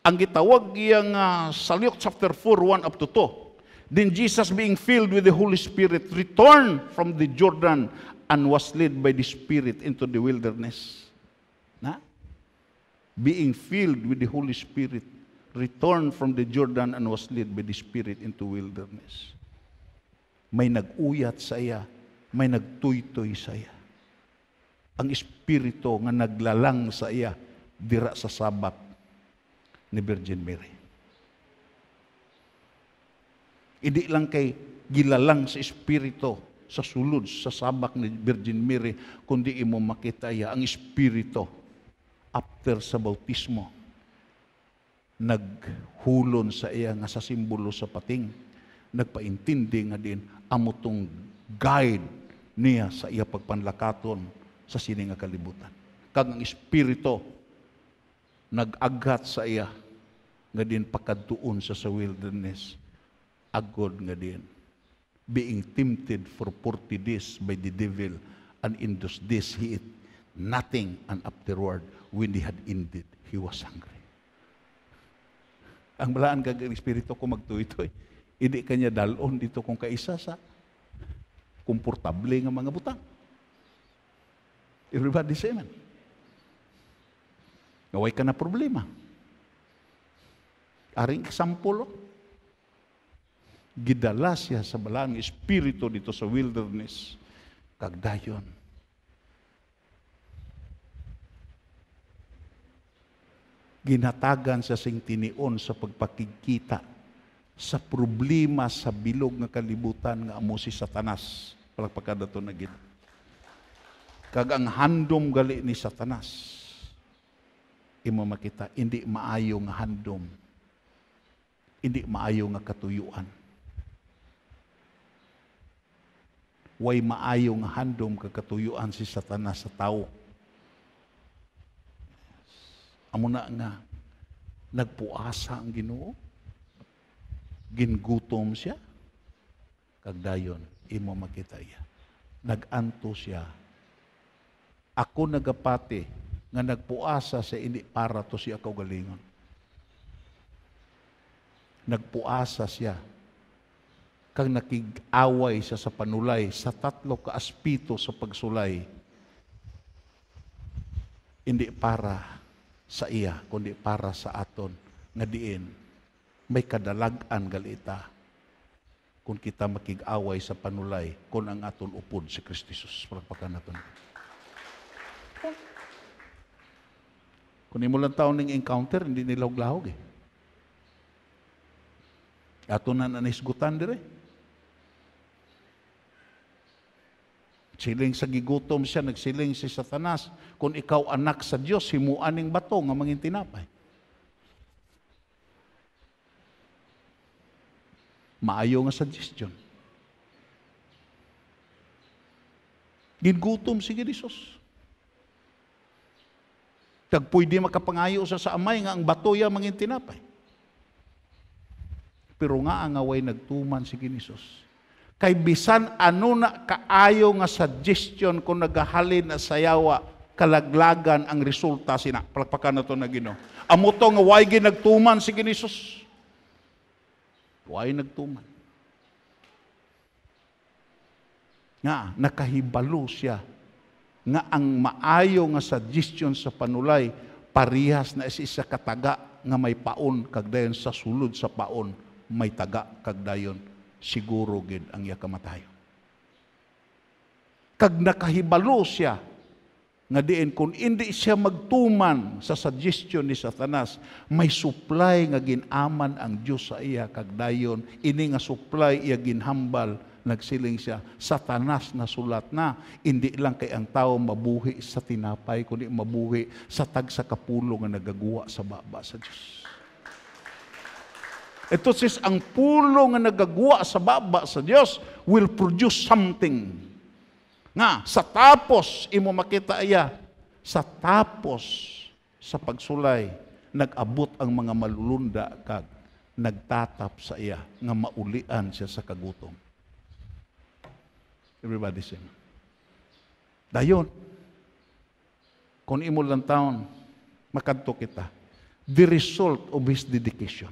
ang gitawag iyang uh, sa Luke chapter 4, 1 up to 2. Then Jesus being filled with the Holy Spirit returned from the Jordan and was led by the Spirit into the wilderness. Na? Being filled with the Holy Spirit returned from the Jordan and was led by the Spirit into wilderness. May nag-uyat sa iya, may nagtuytoy sa iya. Ang Espiritu nga naglalang sa iya dira sa sabat ni Virgin Mary. Hindi lang kay gilalang sa Espiritu sa sulod sa sabak ni Virgin Mary, kundi imo makita ya ang Espiritu after sa bautismo naghulon sa iya nga sa simbolo sa pating nagpaintindi nga din amo tong guide niya sa iya pagpanlakaton sa sini nga kalibutan. Kag ang espiritu nag-aghat sa iya nga din pakadtuon sa sa wilderness. Agod nga din. Being tempted for 40 days by the devil and in those days he ate nothing and afterward when he had ended he was hungry. Ang balaan kag ang espiritu ko magtuitoy hindi kanya dalon dito kung kaisa sa komportable nga mga butang everybody say amen Naway ka na problema. Aring oh. gidala siya sa balang espiritu dito sa wilderness. Kagdayon. Ginatagan siya sing tinion sa pagpakikita sa problema sa bilog nga kalibutan nga amo si Satanas. Palagpagkadato na gid. Kag ang handom gali ni Satanas imo makita hindi maayo nga handom hindi maayo nga katuyuan way maayo nga handom ka katuyuan si satanas sa tao amo na nga nagpuasa ang Ginoo gingutom siya kagdayon imo makita iya naganto siya ako nagapati nga nagpuasa sa ini para to siya kaugalingon. Nagpuasa siya kang nakig-away siya sa panulay sa tatlo ka aspito sa pagsulay. Hindi para sa iya, kundi para sa aton nga diin may kadalagan galita kung kita makig-away sa panulay kung ang aton upod si Kristo Jesus. Pagpakan naton. Kung imo lang taon ning encounter, hindi nila lahog eh. Ato na nanisgutan dire. Siling sa gigutom siya, nagsiling si Satanas, kung ikaw anak sa Diyos, himuan ning bato nga mangin tinapay. Maayo nga suggestion. Gingutom si Jesus. Kag pwede makapangayo sa sa amay nga ang batoya mangin tinapay. Pero nga ang away nagtuman si Ginisos. Kay bisan ano na kaayo nga suggestion kung nagahalin na sayawa, kalaglagan ang resulta sina. Palakpakan na to na Ginoo. Amo to nga way ginagtuman si Ginisos. Way nagtuman. Nga, nakahibalo siya. Nga ang maayo nga suggestion sa panulay parihas na isa kataga nga may paon kagdayon sa sulod sa paon may taga kagdayon siguro gid ang iya kamatayon. Kag nakahibalo siya nga diin kung hindi siya magtuman sa suggestion ni Satanas may supply nga ginaman ang Dios sa iya kagdayon ini nga supply iya ginhambal nagsiling siya, satanas na sulat na, hindi lang kay ang tao mabuhi sa tinapay, kundi mabuhi sa tag sa kapulo nga nagaguwa sa baba sa Diyos. Ito sis, ang pulo nga nagagwa sa baba sa Dios will produce something. Nga, sa tapos, imo makita iya, sa tapos sa pagsulay, nag-abot ang mga malulunda kag nagtatap sa iya nga maulian siya sa kagutom. Everybody sing. Dayon, kung imo lang taon, makadto kita. The result of his dedication.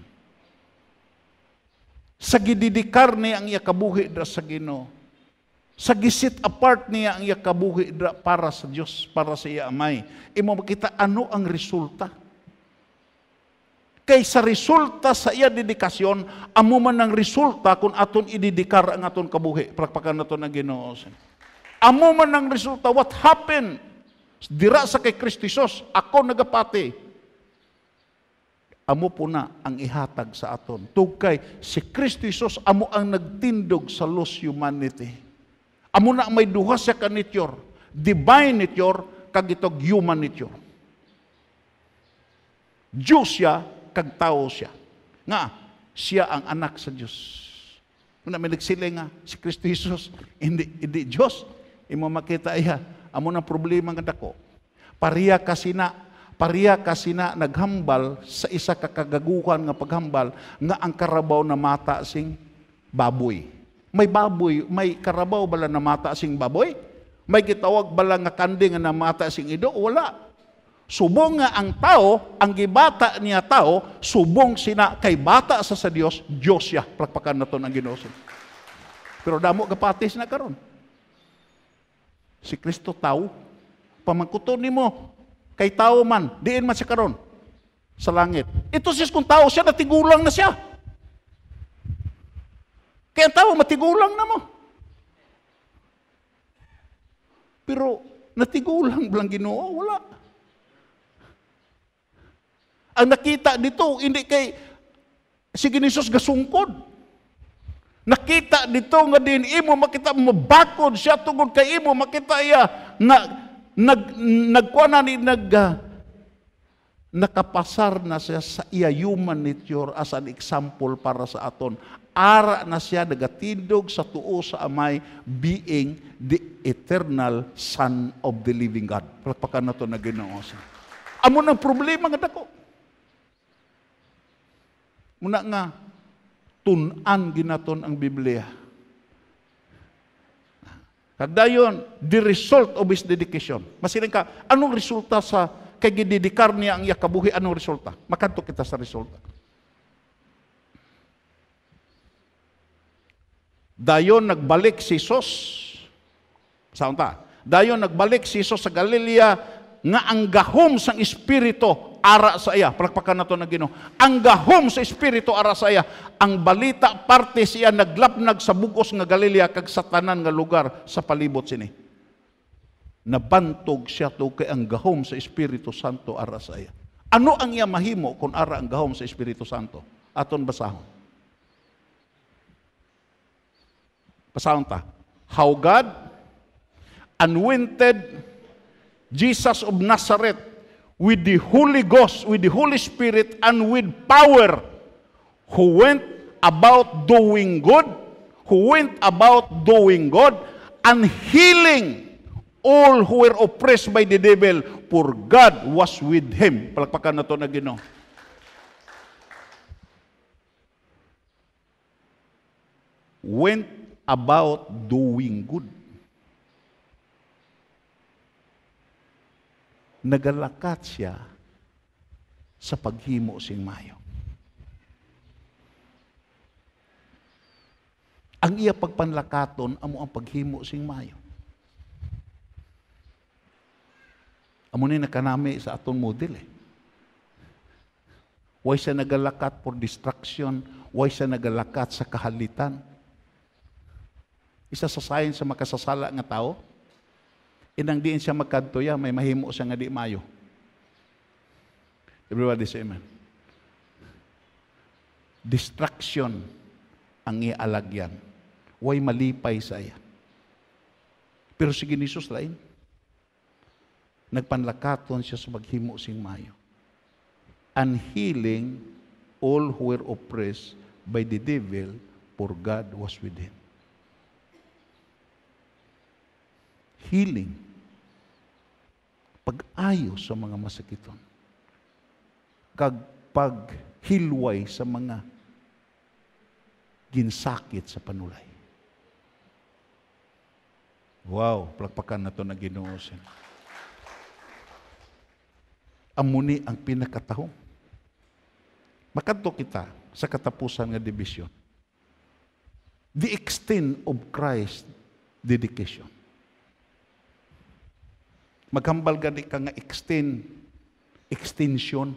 Sa gididikar niya ang iya kabuhi sa Ginoo. Sa gisit apart niya ang iya kabuhi para sa Dios, para sa iya amay. Imo makita ano ang resulta. Kay sa resulta sa iya dedikasyon, amo man ang resulta kung aton ididikar ang aton kabuhi. Prakpakan naton ang Ginoo. Amo man ang resulta. What happened? Dira sa kay Kristo Jesus, ako nagapati amo po na ang ihatag sa aton. Tugkay si Kristo Jesus amo ang nagtindog sa lost humanity. Amo na may duha siya ka nature, divine nature kag itog human nature. Diyos siya kag tao siya. Nga siya ang anak sa Diyos. Muna may nagsili nga si Kristo Jesus hindi hindi Diyos. Imo makita iya amo na problema nga dako. Pariya kasi na Pariya kasi na naghambal sa isa kakagaguhan nga paghambal nga ang karabaw na mata sing baboy. May baboy, may karabaw bala na mata sing baboy? May gitawag bala nga kandi nga na mata sing ido? Wala. Subong nga ang tao, ang gibata niya tao, subong sina kay bata sa sa Dios, Dios siya. Plakpakan na to ng. Pero damo kapatis na karon. Si Kristo tao, pamangkuton nimo, Kay tao man, diin man siya karon sa langit. Ito sis kung tao siya, natigulang na siya. Kaya ang tao, matigulang na mo. Pero, natigulang lang ginoo, wala. Ang nakita dito, hindi kay si Ginisos gasungkod. Nakita dito nga din imo makita mabakod siya tungod kay imo makita iya na nag nagkuana ni nag uh, nakapasar na siya sa iya human nature as an example para sa aton. Ara na siya nagatindog sa tuo sa amay being the eternal Son of the living God. Palakpakan na ito na ginoo siya. Amo ng problema nga dako. Muna nga, tunan ginaton ang Biblia Kagdayon, the result of his dedication. Masiling ka, anong resulta sa kay gididikar niya ang iya kabuhi, anong resulta? Makanto kita sa resulta. Dayon nagbalik si Sos. Saan ta? Dayon nagbalik si Sos sa Galilea nga ang gahom sang espiritu ara sa iya. Palakpakan nato na Ginoo. Ang gahom sa espiritu ara sa iya. Ang balita parte siya naglapnag sa bugos nga Galilea kag sa tanan nga lugar sa palibot sini. Nabantog siya to kay ang gahom sa Espiritu Santo ara sa iya. Ano ang iya mahimo kung ara ang gahom sa Espiritu Santo? Aton basahon. Basahon ta. How God anointed Jesus of Nazareth with the Holy Ghost, with the Holy Spirit, and with power, who went about doing good, who went about doing good, and healing all who were oppressed by the devil, for God was with him. Palakpakan na to na Ginoo. Went about doing good. nagalakat siya sa paghimo sing mayo. Ang iya pagpanlakaton amo ang paghimo sing mayo. Amo ni nakanami sa aton model eh. Why siya nagalakat for distraction? Why siya nagalakat sa kahalitan? Isa sa makasasala nga tao, inang diin siya magkadtoya, may mahimo siya nga di mayo. Everybody say amen. Distraction ang ialagyan. Way malipay sa iya. Pero si Ginisus lain. Nagpanlakaton siya sa maghimo sing mayo. And healing all who were oppressed by the devil, for God was with him. Healing. Pag-ayo sa mga masakiton. Kag paghilway sa mga ginsakit sa panulay. Wow, plakpakan na to na ginoo siya. Amuni ang pinakatahong. Makadto kita sa katapusan nga division. The extent of Christ dedication. Maghambal gani ka nga extend, extension.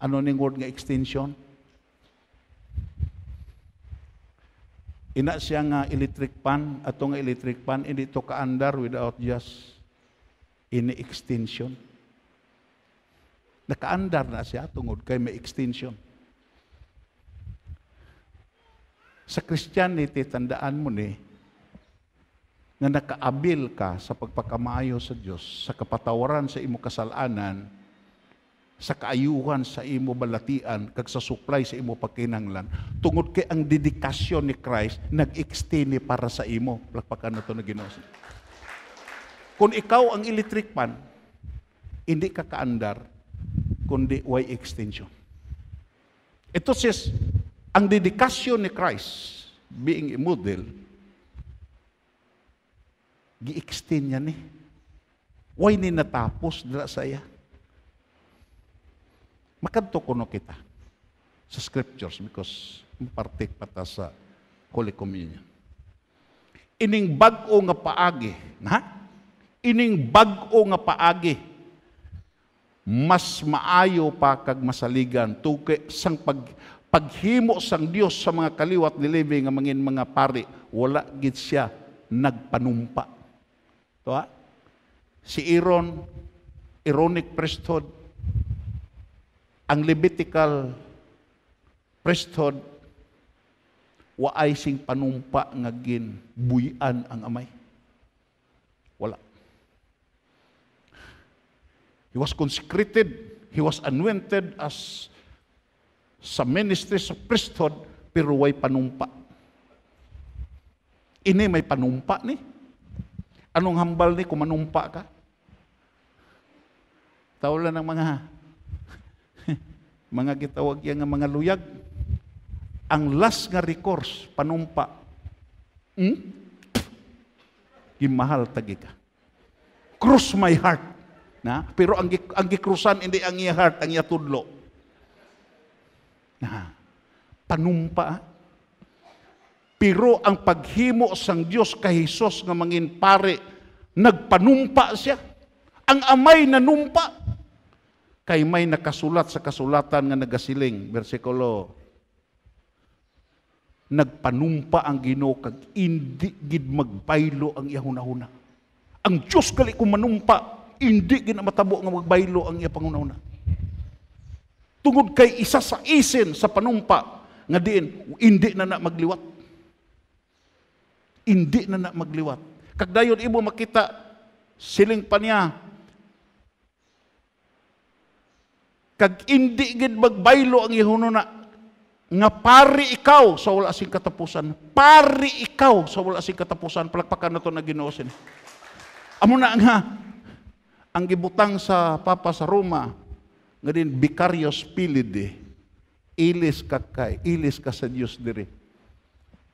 Ano ning word nga extension? Ina siya nga electric pan, ato nga electric pan, hindi to kaandar without just any extension. Nakaandar na siya tungod kay may extension. Sa Christianity, tandaan mo ni, nga nakaabil ka sa pagpakamaayo sa Diyos, sa kapatawaran sa imo kasalanan, sa kaayuhan sa imo balatian, kag sa supply sa imo pagkinanglan, tungod kay ang dedikasyon ni Christ, nag-extend para sa imo. Plakpakan na to na Ginoo. Kung ikaw ang electric pan, hindi ka kaandar, kundi way extension. Ito says, ang dedikasyon ni Christ, being a model, gi-extend niya ni. Why ni natapos dira sa iya? Makadto kuno kita sa scriptures because partake pata sa Holy Communion. Ining bag-o nga paagi, ha? Ining bag-o nga paagi, mas maayo pa kag masaligan tuki sang pag paghimo sang Dios sa mga kaliwat ni Levi nga mangin mga pari wala gid siya nagpanumpa ha? si Aaron Aaronic priesthood ang Levitical priesthood waay sing panumpa nga gin buyan ang amay wala He was consecrated. He was anointed as sa ministry sa priesthood, pero way panumpa. Ini may panumpa ni. Anong hambal ni kung manumpa ka? Tawla ng mga mga gitawag yan nga mga luyag. Ang last nga recourse, panumpa. Hmm? Gimahal tagi ka. Cross my heart. Na? Pero ang, ang gikrusan, hindi ang iya heart, ang iya tudlo. Na? Panumpa. Pero ang paghimo sang Dios kay Hesus nga mangin pare, nagpanumpa siya. Ang amay nanumpa. Kay may nakasulat sa kasulatan nga nagasiling, versikulo nagpanumpa ang Ginoo kag indi gid magbaylo ang iya hunahuna. Ang Dios gali kung manumpa, hindi gid matabo nga magbaylo ang iya pangunahuna. Tungod kay isa sa isin sa panumpa nga diin hindi na na magliwat. Hindi na na magliwat. Kag dayon imo makita siling pa niya kag hindi gid magbaylo ang ihununa nga pari ikaw sa wala sing katapusan. Pari ikaw sa wala sing katapusan. Palakpakan na to na. Amo na nga ang gibutang sa Papa sa Roma nga din Vicarius Pilide. Ilis ka kay, ilis ka sa Dios diri.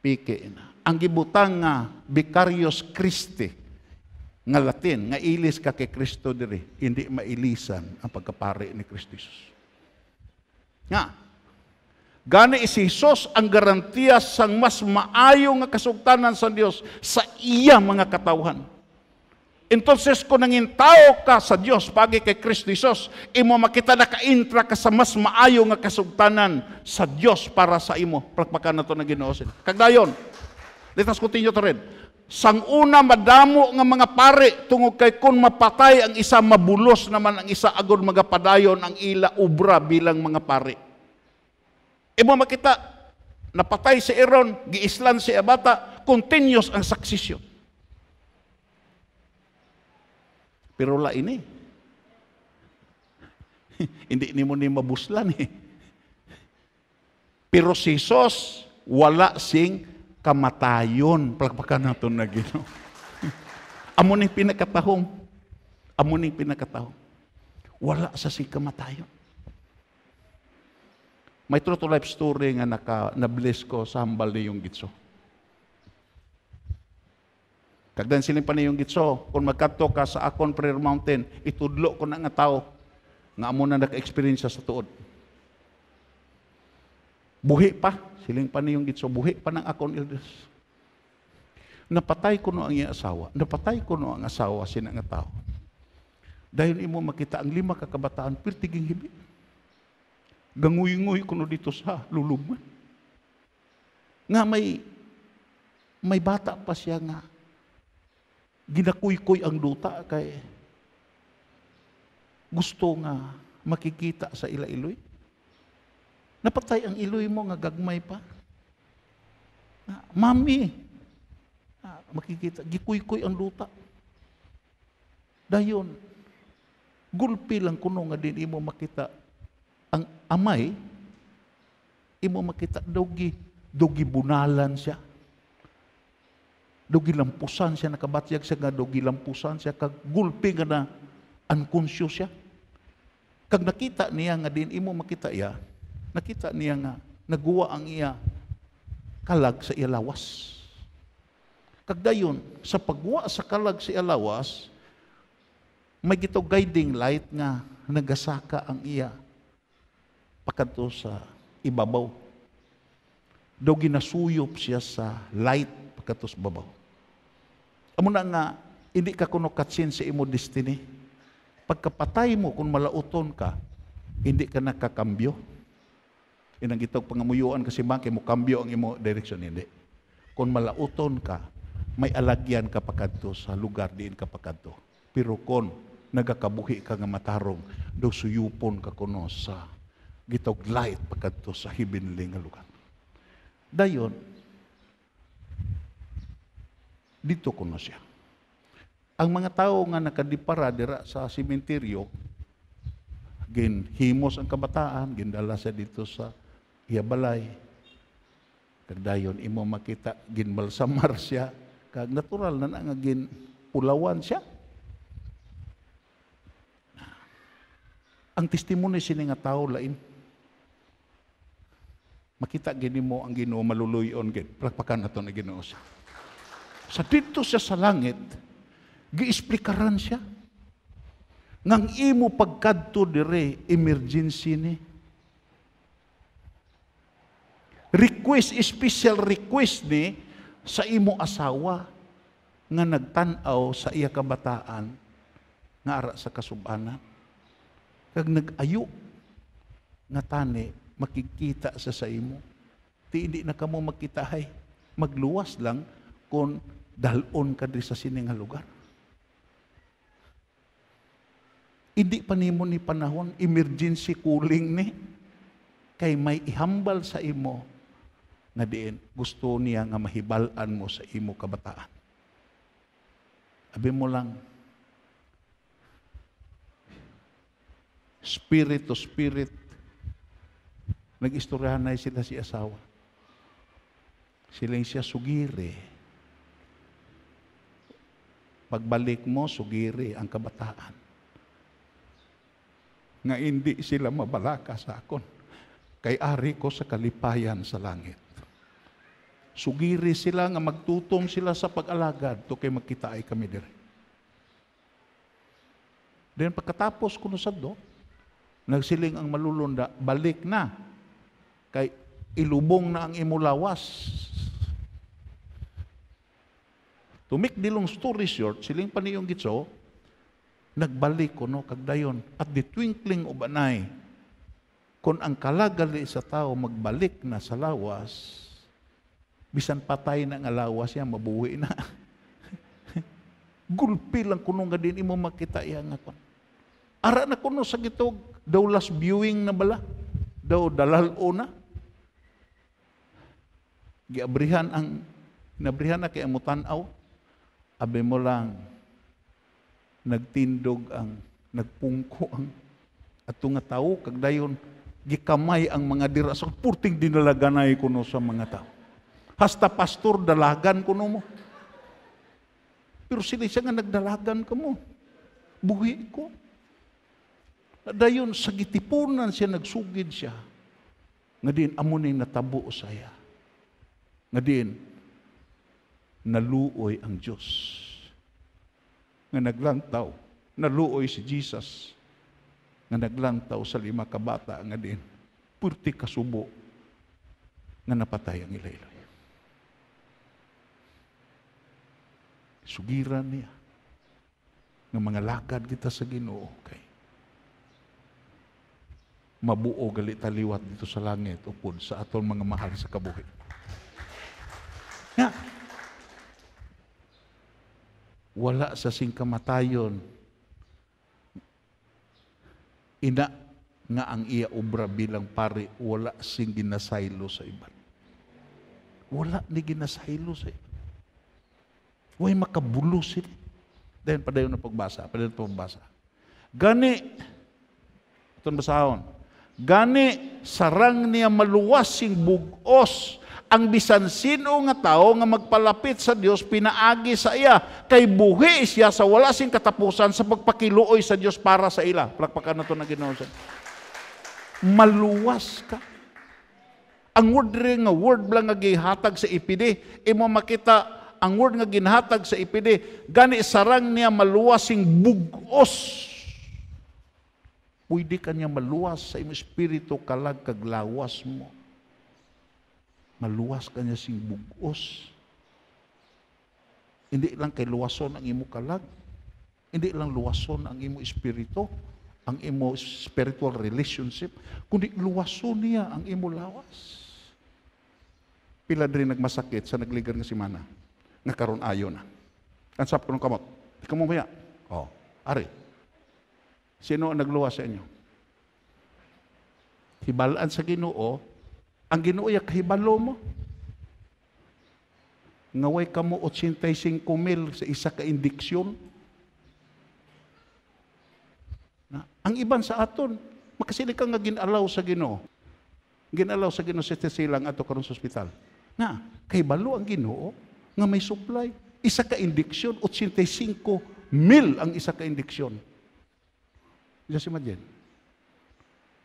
Pike na. Ang gibutang nga Vicarius Christi nga Latin nga ilis ka kay Kristo diri, hindi mailisan ang pagkapari ni Kristo Jesus. Nga, Gani si Jesus ang garantiya sang mas maayo nga kasugtanan sa Dios sa iya mga katawhan. Entonces, kung nangin tao ka sa Dios pagi kay Kristo Jesus, imo makita na ka-intra ka sa mas maayo nga kasugtanan sa Dios para sa imo. Palakpakan na to na Ginoo. Kagdayon, let us continue to read. Sang una madamo nga mga pare tungod kay kun mapatay ang isa mabulos naman ang isa agod magapadayon ang ila ubra bilang mga pare. Imo makita, napatay si Aaron, giislan si Abata, continuous ang succession. Pero la ini. Hindi ni mo ni mabuslan eh. Pero si Jesus, wala sing kamatayon. Palakpakan nato na Ginoo. Amo ning pinakatahom. Amo ning pinakatahom. Wala sa sing kamatayon. May true to life story nga naka, na-bless ko sa hambal ni yung gitso. Kagdan siling pa yung gitso, kung magkadto ka sa Akon Prayer Mountain, itudlo ko na nga tao nga amo na naka-experience sa tuod. Buhi pa, siling pa yung gitso, buhi pa ng Akon Elders. Napatay ko no ang iya asawa. Napatay ko no ang asawa sina nga tao. Dahil imo makita ang lima ka kabataan pirtiging hibi. Ganguy-nguy ko no dito sa lulubman. Nga may may bata pa siya nga ginakuy-kuy ang duta kay gusto nga makikita sa ila-iloy. Napatay ang iloy mo nga gagmay pa. Ah, Mami, ah, makikita, gikuy-kuy ang luta. Dayon, gulpi lang kuno nga din imo makita ang amay, imo makita dogi, dogi bunalan siya. Dogi lampusan siya, nakabatyag siya nga dogi lampusan siya, kag gulpi nga na unconscious siya. Kag nakita niya nga din, imo makita iya, nakita niya nga, naguwa ang iya kalag sa iya lawas. Kag dayon, sa pagwa sa kalag sa iya lawas, may gito guiding light nga nagasaka ang iya pakadto sa ibabaw. Do ginasuyop siya sa light pakadto sa babaw. Amo na nga hindi ka kuno katsin sa imo destiny. Pagkapatay mo kung malauton ka, hindi ka nakakambyo. Inang gitog pangamuyuan kasi ba kay mo kambyo ang imo direksyon hindi. Kung malauton ka, may alagyan ka pakadto sa lugar diin ka pakadto. Pero kung nagakabuhi ka nga matarong, do suyupon ka kuno sa gitog light pagkadto sa hibinli nga lugar. Dayon, dito kuno siya. Ang mga tao nga nakadipara dira sa simenteryo, ginhimos ang kabataan, gindala siya dito sa Iyabalay. Kagdayon imo makita ginbalsamar siya, kag natural na nga gin pulawan siya. Ang testimony sini nga tao lain. Makita gini mo ang Ginoo maluluyon gid. Palakpakan nato na Ginoo siya. Sa dito siya sa langit, giisplikaran siya. Ngang imo pagkadto dire emergency ni. Request, special request ni sa imo asawa nga nagtan-aw sa iya kabataan nga ara sa kasubanan kag nag-ayo nga tani makikita sa sa imo. Ti hindi na kamo makitahay magluwas lang kung dalon ka diri sa sini nga lugar. Hindi pa nimo ni panahon emergency cooling ni kay may ihambal sa imo nga diin gusto niya nga mahibal-an mo sa imo kabataan abi mo lang spirit to spirit. Nag-istoryahan na sila si asawa. Silang siya sugiri. Pagbalik mo, sugiri ang kabataan. Nga hindi sila mabalaka sa akon. Kay ari ko sa kalipayan sa langit. Sugiri sila nga magtutom sila sa pag-alagad to kay magkita ay kami dire. Then pagkatapos kuno sa do, Nagsiling ang malulunda, balik na. Kay ilubong na ang imulawas. To make the long story short, siling pa niyong gitso, nagbalik ko no kagdayon. At the twinkling of an eye, kung ang kalagali sa tao magbalik na sa lawas, bisan patay na nga lawas yan, mabuhi na. Gulpi lang kuno nga din imo makita iya nga kon. Ara na kuno sa gitog, daw last viewing na bala. Daw dalal na. Giabrihan ang, nabrihan na kay amutanaw. Abi mo lang, nagtindog ang, nagpungko ang, at nga tao, kagdayon, gikamay ang mga dira sa purting dinalaganay kuno sa mga tao. Hasta pastor dalagan kuno mo. Pero sila siya nga nagdalagan ka mo. Buhi ko. Dayon sa gitipunan siya nagsugid siya. Nga din amo natabo saya. Nga din naluoy ang Diyos. Nga naglantaw, naluoy si Jesus. Nga naglantaw sa lima kabata nga din. Purti kasubo nga napatay ang ilayloy. Sugiran niya ng mga lakad kita sa Ginoo kay mabuo gali taliwat dito sa langit upod sa aton mga mahal sa kabuhi. Nga, wala sa singkamatayon ina nga ang iya obra bilang pari wala sing ginasaylo sa iban. Wala ni ginasaylo sa iban. Way makabulo sila. Dahil padayon na pagbasa, padayon na pagbasa. Gani, itong basahon, gani sarang niya maluwasing bugos ang bisan sino nga tao nga magpalapit sa Dios pinaagi sa iya kay buhi siya sa wala sing katapusan sa pagpakiluoy sa Dios para sa ila. Plakpakan na to na Ginoo. Maluwas ka. Ang word rin nga word lang nga gihatag sa ipidi, imo makita ang word nga ginhatag sa ipidi, gani sarang niya maluwasing bugos. Pwede ka niya maluwas sa imong espiritu kalag kaglawas mo. Maluwas ka niya sing bugos. Hindi lang kay luwason ang imo kalag. Hindi lang luwason ang imo espiritu, ang imo spiritual relationship, kundi luwason niya ang imo lawas. Pila rin nagmasakit sa nagligar nga si Mana. Nga karon ayo na. Ansap ko ng kamot. Di ka mo kaya. Oh, ari. Sino ang nagluwas sa inyo? Hibalaan sa ginoo, ang ginoo ya kahibalo mo. Ngaway ka mo 85 mil sa isa ka indiksyon. Na, ang iban sa aton, makasili ka nga ginalaw sa ginoo. Ginalaw sa ginoo sa silang ato karon sa ospital. Na, kay balo ang ginoo nga may supply. Isa ka indiksyon, 85 mil ang isa ka indiksyon. Just imagine.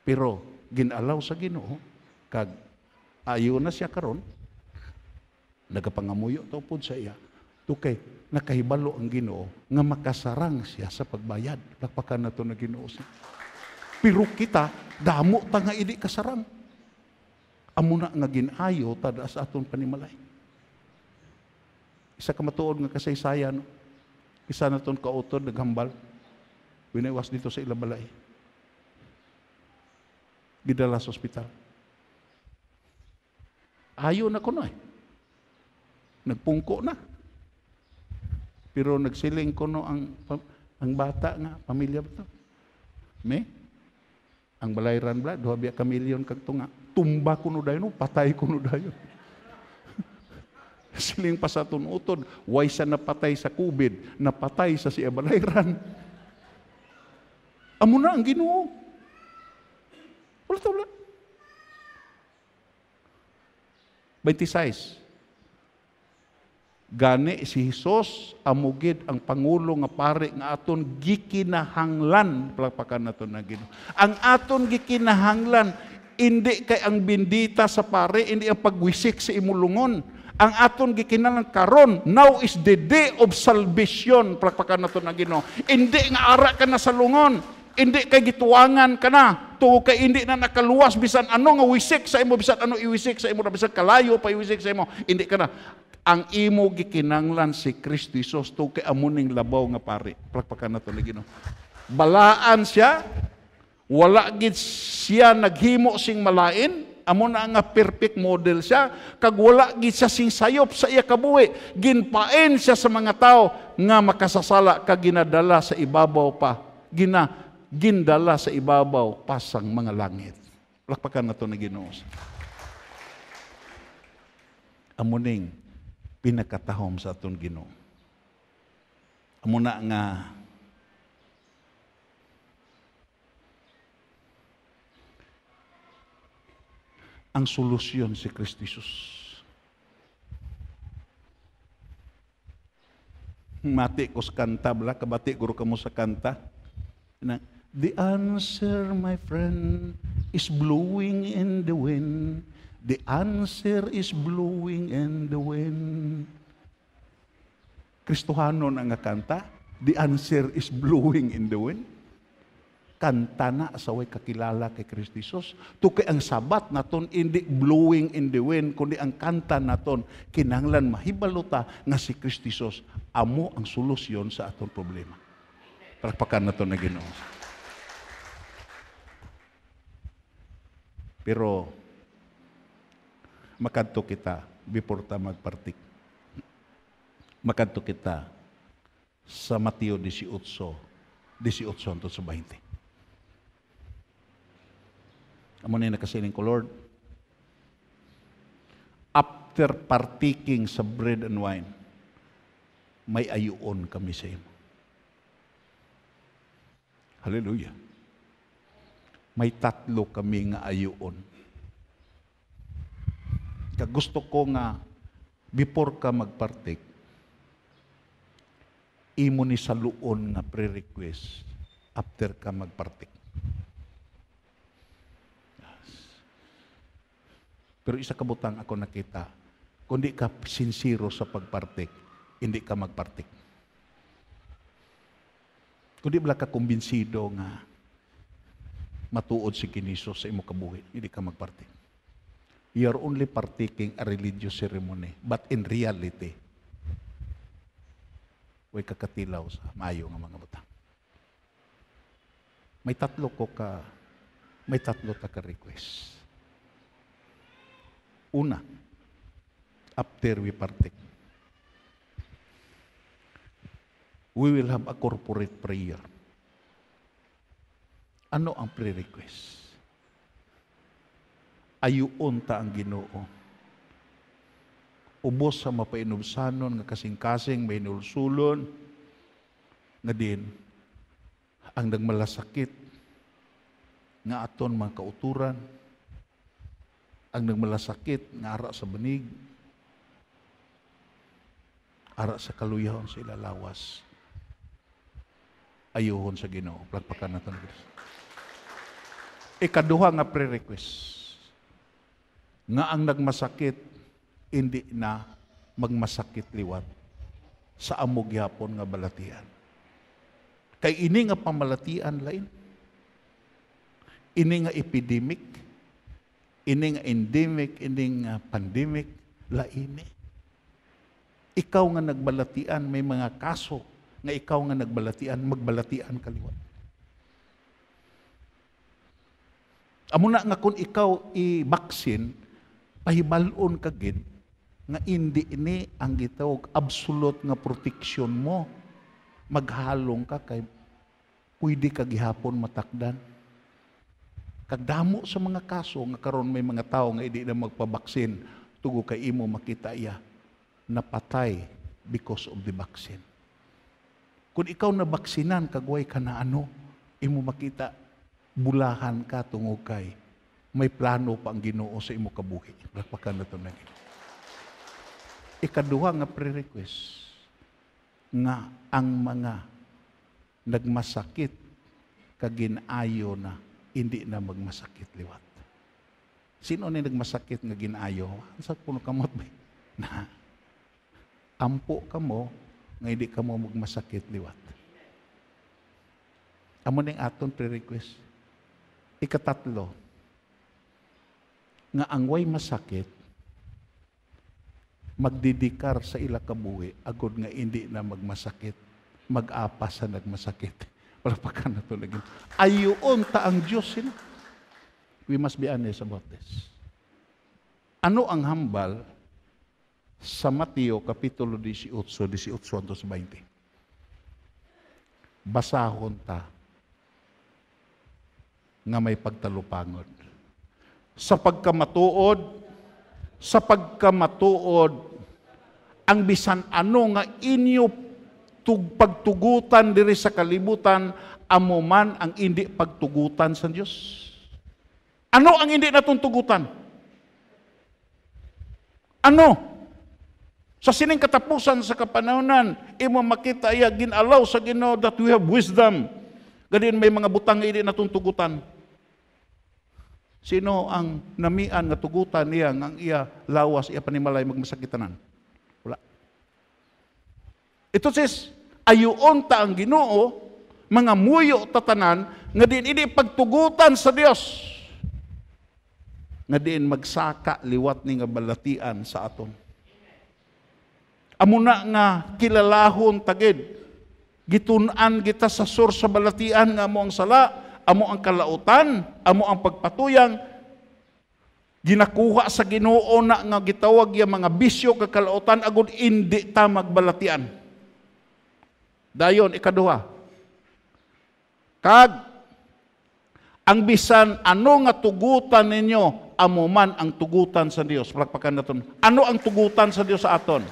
Pero ginalaw sa Ginoo kag ayo na siya karon nagapangamuyo to pud sa iya. Tukay nakahibalo ang Ginoo nga makasarang siya sa pagbayad. Lakpakan na to na Ginoo siya. Pero kita damo ta nga idi kasarang. Amo na nga ginayo tada sa aton panimalay. Isa ka matuod nga kasaysayan, isa na ton kautod naghambal. Winawas dito sa ilabalay. Gidala sa ospital. Ayo na ko na eh. Nagpungko na. Pero nagsiling ko no ang, ang bata nga, pamilya ba to? Me? Ang balayran bla, duha biya kamilyon kag tunga. Tumba ko no dayon, patay ko no dayon. Siling pa sa tunutod, way sa napatay sa COVID, napatay sa siya balayran. Amo na ang ginoo. Wala to, wala. 26. Gani si Hesus amugid ang pangulo nga pare nga aton gikinahanglan palakpakan naton na Ginoo. Ang aton gikinahanglan hindi kay ang bindita sa pare, hindi ang pagwisik sa imulungon. Ang aton gikinahanglan karon now is the day of salvation palakpakan naton na Ginoo. Hindi nga ara ka na sa lungon. Hindi kay gituwangan ka na. Tuo kay hindi na nakaluwas bisan ano nga wisik sa imo bisan ano iwisik sa imo na bisan kalayo pa iwisik sa imo. Hindi ka na ang imo gikinanglan si Kristo Jesus to kay amuning labaw nga pare. Palakpakan nato na Ginoo. Balaan siya, wala gid siya naghimo sing malain, amo na nga perfect model siya, kag wala gid siya sing sayop sa iya kabuhi. Ginpain siya sa mga tao nga makasasala kag ginadala sa ibabaw pa. Gina gindala sa ibabaw pasang mga langit. Palakpakan nato na Ginoo. Amuning pinakatahom sa aton Ginoo. Amo na nga ang solusyon si Kristo Jesus. Mati ko sa kanta, bala, kabati guro ka mo sa kanta. Na, The answer, my friend, is blowing in the wind. The answer is blowing in the wind. Kristohano na nga kanta, the answer is blowing in the wind. Kanta na sa way kakilala kay Kristo Jesus. Tukay ang sabat naton hindi blowing in the wind, kundi ang kanta naton kinahanglan mahibaluta nga si Kristo Jesus amo ang solusyon sa aton problema. Palakpakan naton na Ginoo. Pero makadto kita before ta magpartik. Makadto kita sa Mateo 18, 18 hangtod sa 20. Amo ni nakasiling ko, Lord, after partaking sa bread and wine, may ayuon kami sa imo. Hallelujah may tatlo kami nga ayuon. Kag gusto ko nga before ka magpartik, imo ni saluon nga pre-request after ka magpartik. Pero isa kabutang ako nakita, kundi ka sincero sa pagpartik, hindi ka magpartik. Kundi bala ka kumbinsido nga matuod si Kiniso sa imo kabuhi. Hindi ka magparte. You are only partaking a religious ceremony. But in reality, way kakatilaw sa mayo nga mga butang. May tatlo ko ka, may tatlo ta ka request. Una, after we partake, we will have a corporate prayer ano ang pre-request? Ayuon ta ang ginoo. Ubos sa mapainubsanon nga kasing-kasing may nulsulon nga din ang nagmalasakit nga aton mga kauturan ang nagmalasakit nga ara sa banig ara sa kaluyahon sa ilalawas ayuhon sa Ginoo plagpakan naton Ikaduha nga pre-request. Nga ang nagmasakit, hindi na magmasakit liwat sa amog yapon nga balatian. Kay ini nga pamalatian lain. Ini nga epidemic, ini nga endemic, ini nga pandemic, laini. Ikaw nga nagbalatian, may mga kaso nga ikaw nga nagbalatian, magbalatian kaliwat. Amo na nga kung ikaw i-vaccine, pahibalon ka gid nga hindi ini ang gitawag absolute nga protection mo. Maghalong ka kay pwede ka gihapon matakdan. Kagdamo sa mga kaso nga karon may mga tao nga hindi na magpabaksin tugo kay imo makita iya napatay because of the vaccine. Kung ikaw na baksinan kagway ka na ano, imo makita bulahan ka tungod kay may plano pa ang Ginoo sa imo kabuhi. Lakpakan na to na Ikaduha nga pre-request nga ang mga nagmasakit kaginayo na hindi na magmasakit liwat. Sino ni nagmasakit nga ginayo? Sa puno kamot ba? Na ampo ka mo nga hindi ka mo magmasakit liwat. Amo ning aton pre-request Ikatatlo, nga ang way masakit, magdidikar sa ila kabuhi, agod nga hindi na magmasakit, mag-apa sa nagmasakit. Wala pa ka na ito lagi. Ayuon ta ang Diyos sila. We must be honest about this. Ano ang hambal sa Mateo Kapitulo 18, 18 20? Basahon ta nga may pagtalupangon. Sa pagkamatuod, sa pagkamatuod, ang bisan ano nga inyo tug pagtugutan diri sa kalibutan, amo man ang hindi pagtugutan sa Dios. Ano ang hindi natong tugutan? ano? Sa sining katapusan sa kapanahonan, imo makita iya ginalaw sa Ginoo that we have wisdom. Ganun may mga butang hindi natong tugutan. Sino ang namian nga tugutan niya ang iya lawas iya panimalay magmasakitanan? Wala. Ito sis, ayuon ta ang Ginoo mga muyo tatanan nga din ini pagtugutan sa Dios nga diin magsaka liwat ni nga balatian sa aton. Amo na nga kilalahon tagid. Gitun-an kita sa sur sa balatian nga amo ang sala, amo ang kalautan, amo ang pagpatuyang, ginakuha sa Ginoo na nga gitawag ya mga bisyo kag kalautan agud indi ta magbalatian. Dayon ikaduha. Kag ang bisan ano nga tugutan ninyo amo man ang tugutan sa Dios. Palakpakan naton. Ano ang tugutan sa Dios sa aton?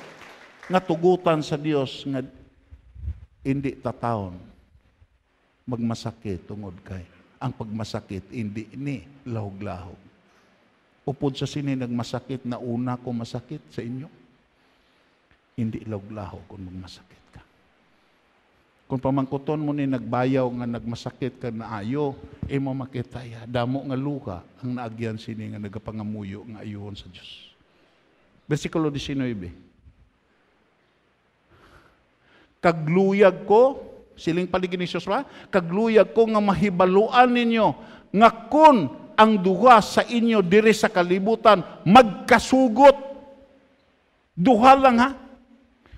Nga tugutan sa Dios nga hindi tataon magmasakit tungod kay ang pagmasakit hindi ni lahog-lahog. Upod sa sini nagmasakit na una ko masakit sa inyo. Hindi lahog-lahog kung magmasakit. Kung pamangkuton mo ni nagbayaw nga nagmasakit ka na ayo, e mo makita ya, damo nga luka ang naagyan sini nga nagapangamuyo nga ayuhon sa Dios. Versikulo 19. Kagluyag ko, siling paligid ni Joshua, kagluyag ko nga mahibaluan ninyo nga kun ang duha sa inyo diri sa kalibutan magkasugot. Duha lang ha.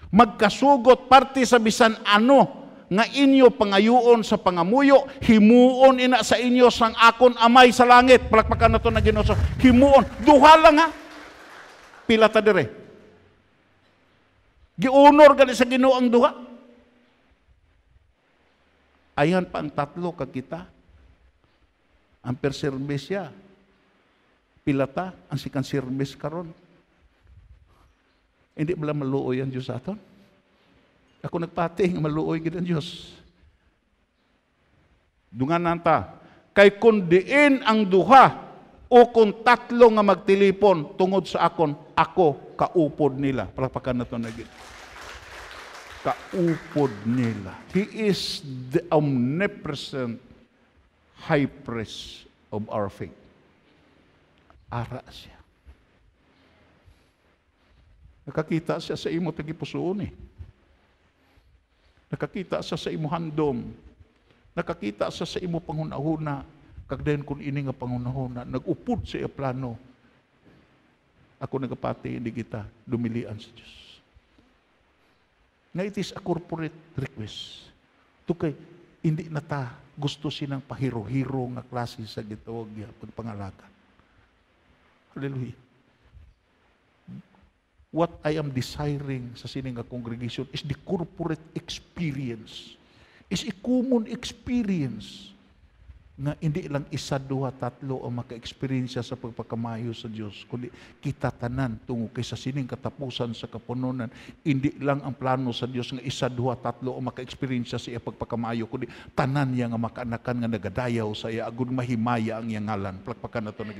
Magkasugot parte sa bisan ano nga inyo pangayuon sa pangamuyo, himuon ina sa inyo sang akon amay sa langit. Palakpakan na to na Ginoo. Himuon. Duha lang ha. Pila ta dire. Giunor gani sa Ginoo ang duha. Ayan pa ang tatlo kag kita. Ang perserbesya. Pilata ang sikan serbes karon. Hindi bala maluoy ang Diyos aton? Ako nagpating, maluoy gid ang Diyos. Dungan nanta, kay kun diin ang duha o kung tatlo nga magtilipon tungod sa akon, ako kaupod nila. Palapakan na to na kaupod nila. He is the omnipresent high priest of our faith. Ara siya. Nakakita siya sa imo tagipusoon eh. Nakakita siya sa imo handom. Nakakita siya sa imo pangunahuna. Kagdayon kung ini nga pangunahuna, nag-upod sa iya plano. Ako nagapati, hindi kita dumilian sa Diyos nga it is a corporate request. To kay, hindi na ta gusto sinang pahiro-hiro nga klase sa gitawag niya pagpangalakan. Hallelujah. What I am desiring sa sining nga congregation is the corporate experience. Is a common experience nga hindi lang isa, duha, tatlo ang maka-experience sa pagpakamayo sa Dios kundi kita tanan tungo kay sa sining katapusan sa kapununan hindi lang ang plano sa Dios nga isa, duha, tatlo ang maka-experience sa iya pagpakamayo kundi tanan niya nga makaanakan nga nagadayaw sa iya agud mahimaya ang iyang ngalan plakpakan nato na